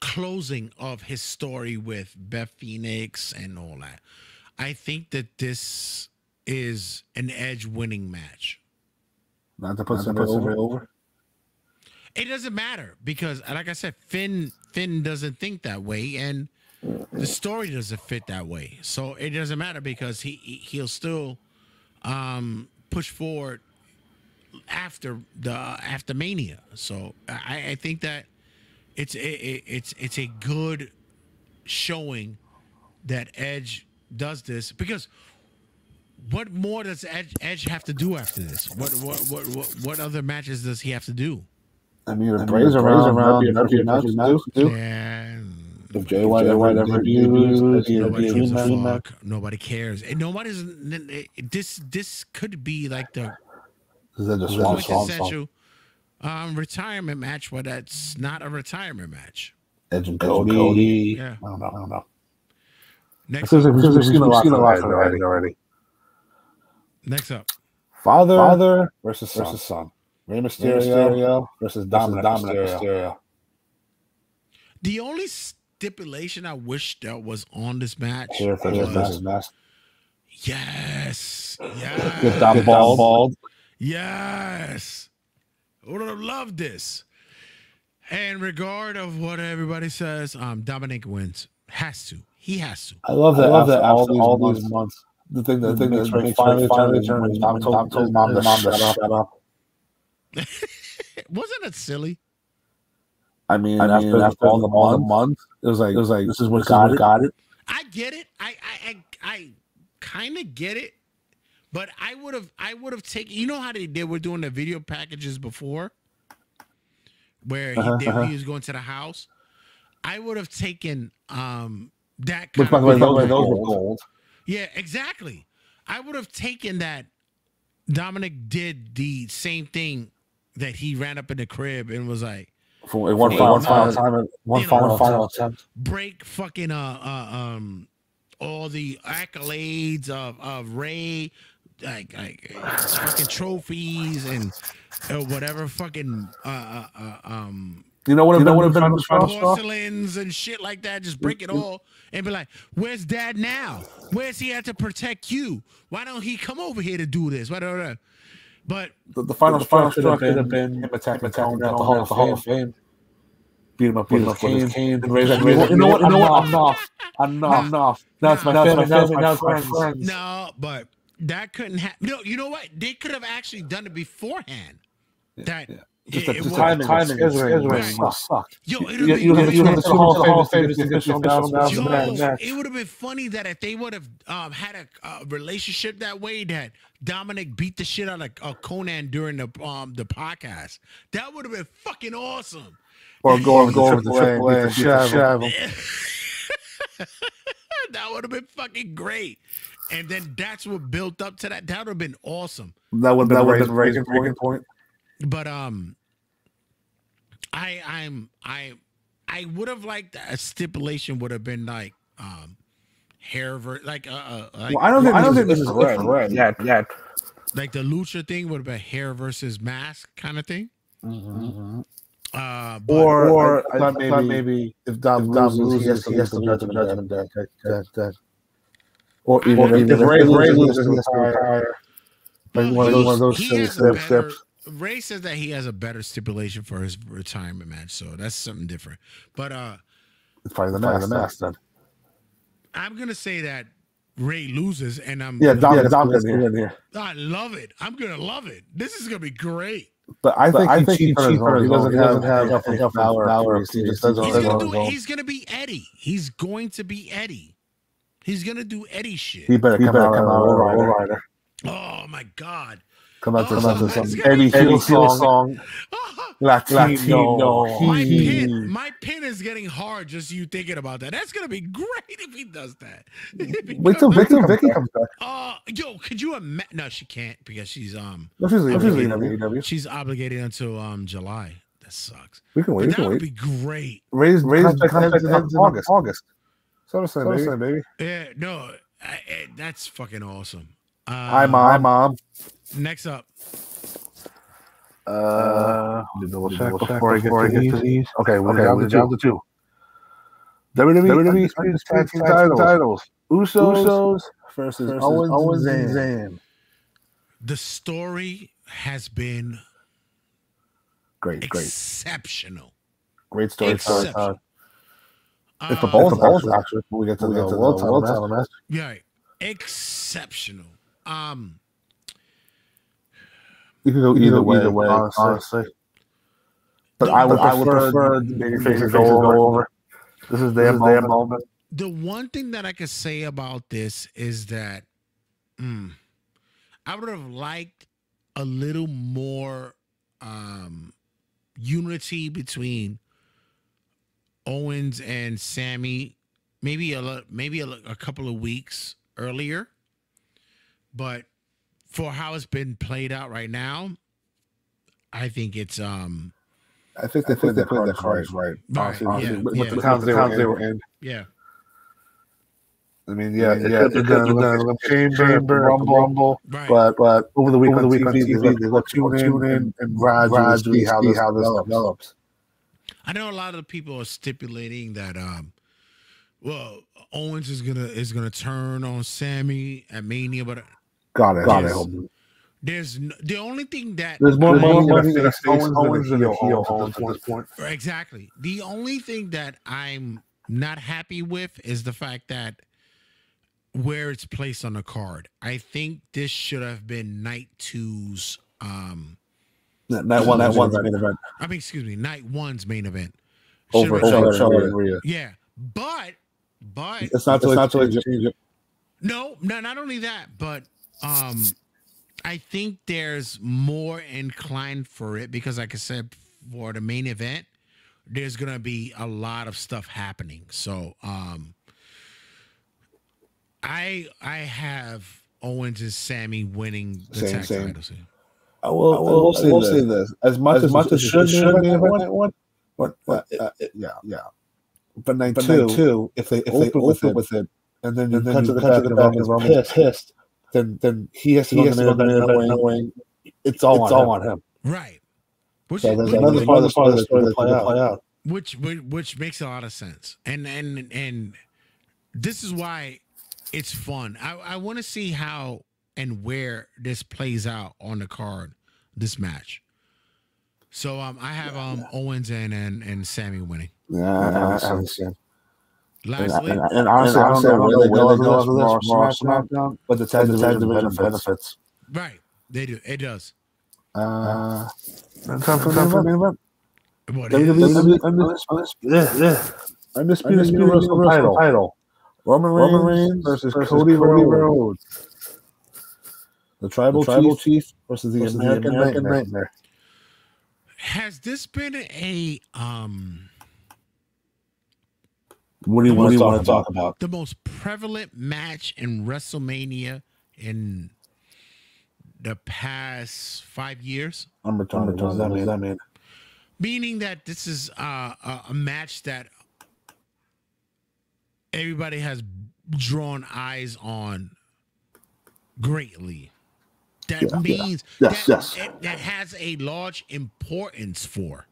closing of his story with Beth Phoenix and all that. I think that this is an Edge winning match. Not to put somebody over. over. It doesn't matter because, like I said, Finn Finn doesn't think that way, and the story doesn't fit that way. So it doesn't matter because he he- he'll still um, push forward after the after Mania. So I, I think that it's it, it, it's it's a good showing that Edge does this because what more does Edge, Edge have to do after this? What what what what, what other matches does he have to do? I mean, if I Bray's if around, around, that'd be a that'd be perfect a to do. Yeah. If Jay White ever debuts, it'd be a Nobody gives a fuck. Nobody cares. And nobody's this this could be like the Is that the swan song? song? quintessential um, retirement match, but that's not a retirement match. Edge and Edge Cody. Cody. Yeah. I don't know. I don't know. Next up, we've, we've seen a lot, seen a lot of of it it already. already. next up. Father, Father versus son. versus son. Rey Rey Mysterio, Mysterio versus Dominik, Dominik, Dominik Mysterio. Mysterio. The only stipulation I wish that was on this match Hair Hair was versus mask. yes, Get yes, down Get bald. down bald. yes. I would have loved this. In regard of what everybody says, um, Dominik wins. Has to. He has to. I love that. I love after that all after these all months, these months. The thing, the thing that that makes makes finally- finally, finally finally turned. turned Mom his told, mom- told his mom to mom shut up. Shut up. Wasn't it silly? I mean, I mean, after, after all the all the months, it was like, It was like, this is what God got it. got it. I get it. I I I, I kind of get it, but I would have I would have taken. You know how they they were doing the video packages before, where he, Uh-huh, they, uh-huh. he was going to the house. I would have taken um that Which, kind by of the way, those, those were package. gold. Yeah, exactly. I would have taken that. Dominik did the same thing that he ran up in the crib and was like, For one Hey, final, no, final time, one you know, final, final attempt. break fucking uh, uh um all the accolades of of Rey, like like uh, fucking trophies and uh, whatever fucking uh, uh, uh um You know what? You know would what have have been been the straw? porcelains and shit like that. Just break it all and be like, "Where's Dad now? Where's he at to protect you? Why don't he come over here to do this? Why don't?" I-" But The, the final The final should have been been him attacking attacking Tony down the Hall of the Hall of Fame. Beat him up with Beat him his up with his cane. cane. And Rey's like, And Rey's you know what? You know what? "Enough, Enough. Enough. Enough. Now my Now it's family. my family, my my friends. friends. no, but that couldn't happen. No, you know what? They could have actually done it beforehand. That yeah. Just it- the was- timing, timing, scheduling, right. sucked. Yo, it You, would have, you have to You Hall of Fame Hall of to Fame get to the get official the official announcement. announcement. Yo, match. it would have been funny that if they would have um, had a, a relationship that way, that Dominik beat the shit out of uh, Conan during the um the podcast. That would have been fucking awesome. Or go over Go to over Triple A and beat the shit out of him. that would have been fucking great. And then that's what built up to that. That would have been awesome. That would That have would been have Rey's been breaking Rey's point. But um, I I'm I I would have liked a stipulation would have been like um hair ver- like uh, uh like, Well, I don't think I don't this think is this is red. red. red. Yeah, yeah. like the lucha thing would have been hair versus mask kind of thing. Mm-hmm. Uh, but, Or, Or I, thought I maybe, thought maybe if Dom, if Dom loses, he has loses, to, he he has to has to judgment, judge judgment, judgment, that, that, that, that. or even don't if think Rey Rey loses, loses, he he has to retire. well, like one of those- one of those silly steps, better- steps. Rey says that he has a better stipulation for his retirement match, so that's something different. But uh, It's probably the mask. the then. mask then. I'm gonna say that Rey loses, and I'm Yeah, Dom, Yeah, yeah, Dom Dom gets in in here. here. I love it. I'm gonna love it. This is gonna be great. But I But think, I he think he cheats on his cheats on own. He doesn't. He have doesn't have enough enough power. power. He just does it He's on gonna do He's gonna be Eddie. He's going to be Eddie. He's gonna do Eddie shit. He better He come better out come on out a on a rider. low rider. Oh my god. Come out to Oh, some, that's some Eddie be Hill Hill song. song. Latino. Latino. My pin, my pin is getting hard just you thinking about that. That's gonna be great if he does that. Wait till Vickie, Vickie comes back. Uh, yo, could you imagine? No, she can't because she's um No, she's leaving. She's Obligated. She's obligated until um July. That sucks. We can wait. We that can would wait. be great. Raise, raise Raise the the contract contract in August. August. So So baby. baby. baby. Yeah, no, I, I, that's fucking awesome. Uh, Hi, mom. Hi, mom. Next up, Uh, double check double check before I get before I to get these. to these. Okay, we're Okay, down to down two. to two. WWE, WWE Undisputed Tag Team Team titles. titles. Usos, Usos versus, versus Owens, Owens and and Zayn. the story has been Great, great, exceptional. great story. Exceptional. Uh, Uh, if the balls, the balls, actually, actually, we get to we the get to the world title world match. title match. Yeah, exceptional. Um, You can go Either, either way, either way, honestly. honestly. But I would, I would prefer the baby faces go over. This is their moment. moment. the one thing that I could say about this is that mm, I would have liked a little more um, unity between Owens and Sami, maybe a maybe a, a couple of weeks earlier, but for how it's been played out right now, I think it's um I think they think they played the cards right. Right, Honestly, yeah, honestly, with, yeah. with the towns they were, they were in. yeah I mean, yeah, Yeah, yeah, it they're gonna have look been at Chamber, Chamber, Rumble, Rumble, right but but over the week Over the the week week on on TV, TV, they look tune tune in and, and gradually see how this how this develops. I know a lot of the people are stipulating that um well Owens is gonna is gonna turn on Sami at Mania, but Got it, got Yes. it. there's no, the only thing that There's more There's money money a in a face face Owens Owens than than a a heel heel Owens at at this this point. exactly the only thing that I'm not happy with is the fact that where it's placed on the card. I think this should have been night two's um That, that one, that one's main event I mean excuse me, night one's main event. over Should've been- Charlotte, Charlotte and Rhea. Yeah. But but It's not too It's late not to change it. No, no, not only that, but um I think there's more inclined for it because like I said for the main event, there's gonna be a lot of stuff happening. So um I I have Owens and Sami winning the Same, tag same. titles. here. I will, I will, say, this. this. As much As as, much much as as it should should be be an an event, one, but, uh, uh, yeah, yeah. But night But two, night two, if they if open they with it, with it, and then and you then cut you to the cut back to and the back Roman's and Roman's pissed, pissed, then then he has to He go has to to go main to the event main knowing it's all, It's on, all him. on him. Right. Which, So there's which, another part of the story that's going to play out. which which which makes a lot of sense. And and and this is why it's fun. I, I want to see how and where this plays out on the card, this match. So um I have um Owens and and, and Sami winning. Yeah, I understand. And, Lastly, and, and honestly, I don't know where they go after this, Raw, Raw, SmackDown, but the tag but the tag division division benefits. benefits. right. They do. It does. Uh, Time for the main event. What it is. WWE Yeah, yeah. undisputed Undisputed Universal Universal title. title. Roman Reigns, Roman Reigns versus, versus Cody, Cody Rhodes. Rhodes. The tribal, The tribal chief, versus the versus American, American Nightmare. Nightmare. Has this been a um What do you, What do you want want to to talk talk about? the most prevalent match in WrestleMania in the past five years? Number two, Number two, what does that mean? that mean? meaning that this is uh, a, a match that everybody has drawn eyes on greatly. That Yeah, yeah. means Yes, that, yes. it- that has a large importance for.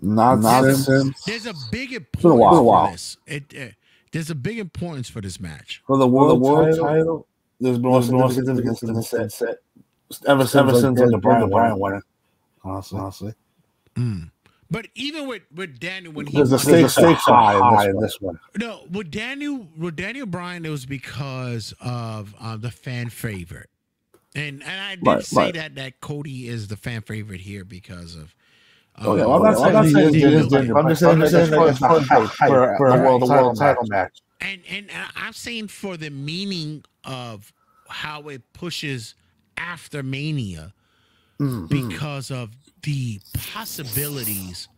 Nonsense. Nonsense. There's a big been a importance while. for this. It, uh, there's a big importance for this match. For the For world, the world title, title, there's more there's more significance in significance this in this set. set. Ever since, Ever like, since the the Bryan, Bryan, Bryan Bryan. Honestly, honestly. Mm. But even with, with Daniel, when he There's a won- stakes, stakes stakes high, high in in this one. No, with Daniel, with Daniel Bryan, it was because of uh, the fan favorite, and and I did Right, say right. that that Cody is the fan favorite here because of. Oh yeah, uh, well, I'm not I'm not saying saying he he is is Daniel. Daniel. I'm just saying I'm that just saying for for it's for for a a world world title title match. and and I'm saying for the meaning of how it pushes after Mania Mm. because of the possibilities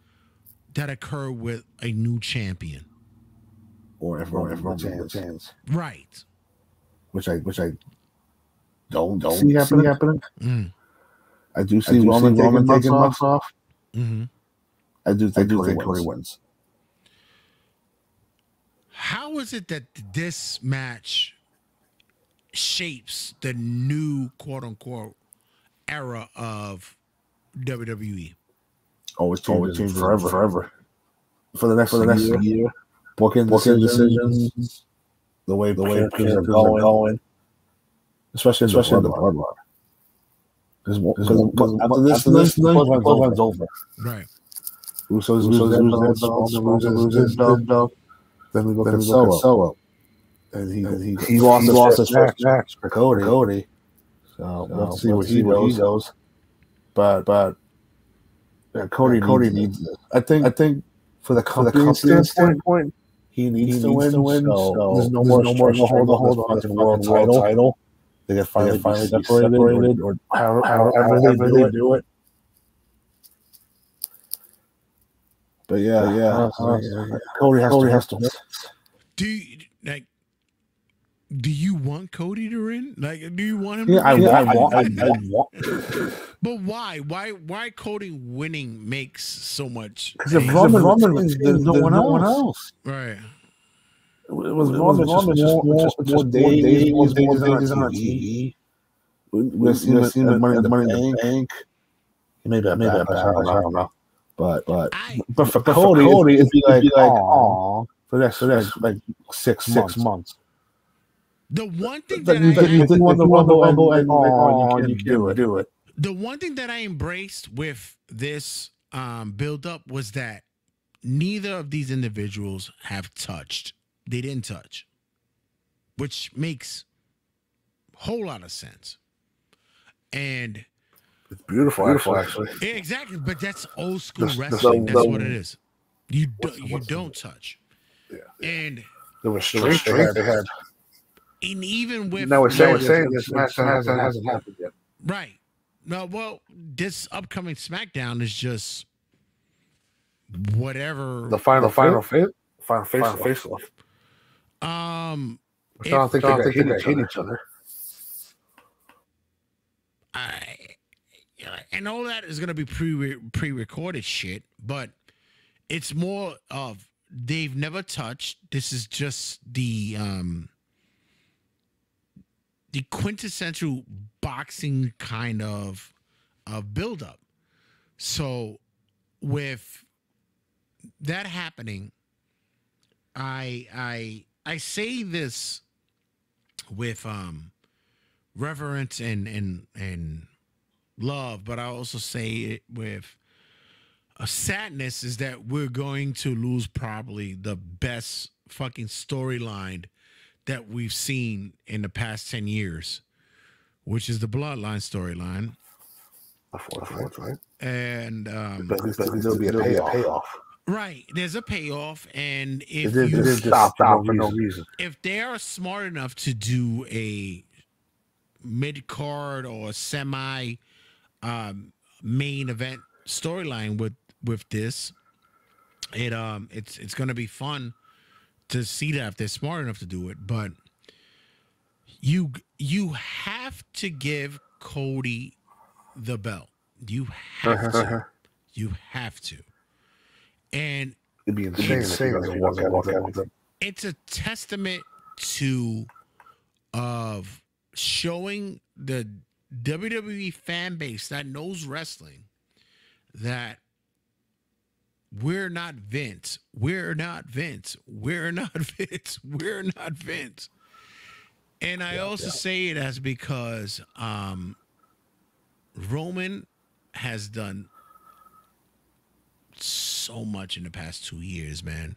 that occur with a new champion. Or if Roman Reigns, chance. Right. which I which I don't don't See see happening? happening. Mm. I do I see do Roman see taking Roman months taking off. months off. Hmm I do think, I do Cody think Cody wins. wins. How is it that this match shapes the new quote unquote era of? WWE? Oh, it's it changes changes forever, forever. For the next for the next year. year, booking Booking decisions, decisions, the way the way characters characters are are going, going, especially especially the the bloodline. Because Because after this, after this, this the bloodline's bloodline's over. over. Right. Usos Usos lose their lose belts, their belts, Roman Roman loses his loses his belt. belt. Then we look Then at we look at Solo, and he And he, he- he lost he his lost first his first match for Cody. Cody. So we'll So see where he where goes. goes. but but yeah, Cody Cody needs this. I think I think for the for the company standpoint, he needs, he to, needs win, to win. So, so there's no more no more to hold hold on to the world title. title. They get finally they finally separated, separated or, or however, however, however they, they do it. But yeah, yeah, uh, uh, Cody has Cody to, has to. Do you, like? Do you want Cody to win? Like, do you want him? Yeah, to I, win? I, I, want. I, I want. But why? Why? Why Cody winning makes so much? Because if Roman, Roman wins, there's no one else. Right. It was Roman. Roman just more, just more days, days, more days on TV. We've seen, we've seen the money, the money in the bank. Maybe, maybe, I don't know. But but I, but for Cody, for Cody it'd be like, be like oh, for that for that like six six months. The one thing that, that you, I, you didn't want the Rumble and, and, and, oh, you can do it. Do it. The one thing that I embraced with this um, build up was that neither of these individuals have touched. They didn't touch, which makes a whole lot of sense. And it's beautiful, beautiful actually. Yeah, exactly, but that's old school the, wrestling. The, the, that's what it is. You do, you don't touch. Yeah, yeah. And there was strength they had. They had. And even with no, we're saying, saying this match hasn't, hasn't happened yet. Right. No, well, this upcoming SmackDown is just whatever the final, the final fit, final face, final face off. Um, I don't think they got hit, hit each other. I and all that is gonna be pre pre recorded shit, but it's more of they've never touched. This is just the um the quintessential boxing kind of of build up. So with that happening, I I I say this with um reverence and and and love, but I also say it with a sadness is that we're going to lose probably the best fucking storyline that we've seen in the past 10 years, which is the bloodline storyline. Unfortunately. And um but, but there'll be a payoff. payoff. Right. There's a payoff. And if it you stop, stop for no reason. If they are smart enough to do a mid card or semi um, main event storyline with with this. It um it's it's gonna be fun to see that if they're smart enough to do it, but you you have to give Cody the belt. You have uh-huh, to. Uh-huh. You have to. And it'd be insane. insane walk out, walk out it's a testament to of showing the WWE fan base that knows wrestling that we're not Vince. We're not Vince. We're not Vince. We're not Vince. And I yeah, also yeah. say it as because um, Roman has done so much in the past two years, man.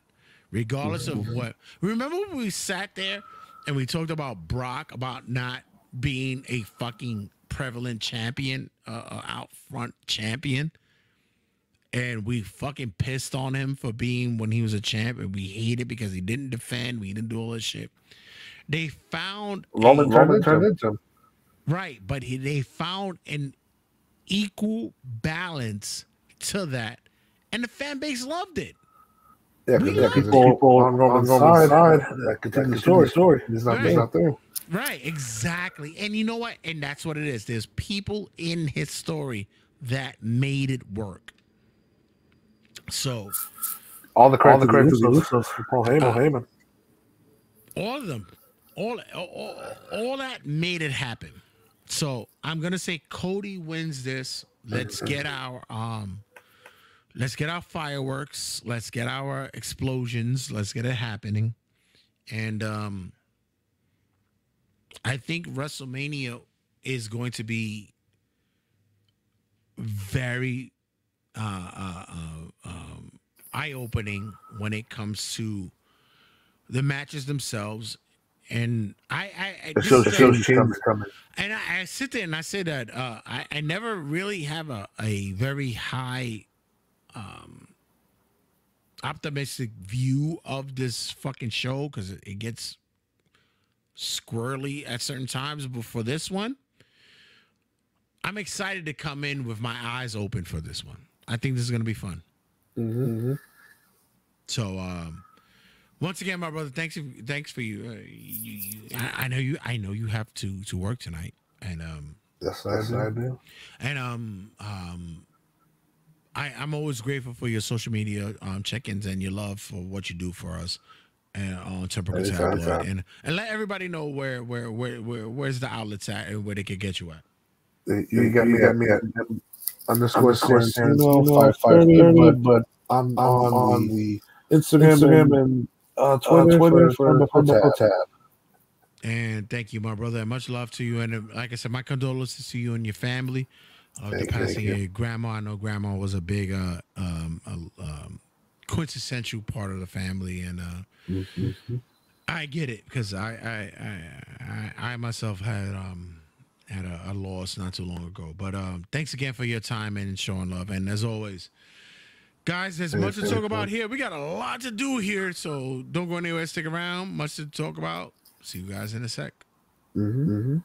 Regardless of mm-hmm. what. Remember when we sat there and we talked about Brock about not being a fucking prevalent champion, uh, uh, out front champion, and we fucking pissed on him for being when he was a champ, and we hated because he didn't defend, we didn't do all this shit. They found Roman, Roman turned into him. right, but he, they found an equal balance to that, and the fan base loved it. Yeah, because yeah, people, people on Roman's, on Roman's side, side that continue the story. story. He's not, right. not there. Right, exactly. And you know what? And that's what it is. There's people in his story that made it work. So all the credit, all the credit to Paul Heyman, uh, Heyman. All of them. All, all all that made it happen. So I'm gonna say Cody wins this. Let's get our um let's get our fireworks, let's get our explosions, let's get it happening. And um I think WrestleMania is going to be very uh, uh, uh, um, eye opening when it comes to the matches themselves and I I, I It this shows, the- shows change coming. and I, I sit there and I say that uh, I, I never really have a, a very high um, optimistic view of this fucking show because it, it gets squirrely at certain times. But for this one, I'm excited to come in with my eyes open for this one. I think this is going to be fun. Mm-hmm. So, um, once again, my brother, thanks, thanks for you. Uh, you, you I, I know you. I know you have to to work tonight, and um, Yes, I do. do. And um um I I'm always grateful for your social media um check-ins and your love for what you do for us and on Temperate Anytime, Tabloid anytime. and and let everybody know where where where where where's the outlets at and where they can get you at. You, got me at me at underscore Underscore Santino Santino, five five 530, thirty, but but I'm on, on the Instagram, Instagram and uh, uh, Twitter, Twitter, for, for, for, for, tab. tab. And thank you, my brother. and Much love to you. And uh, like I said, my condolences to you and your family. Uh, the you, passing of your grandma. I know grandma was a big, uh, um, um, quintessential part of the family, and uh, I get it because I, I, I, I, myself had um had a, a loss not too long ago. But um, thanks again for your time and showing love. And as always, guys, there's much to talk about here. We got a lot to do here, so don't go anywhere. Stick around. Much to talk about. See you guys in a sec. Mm-hmm.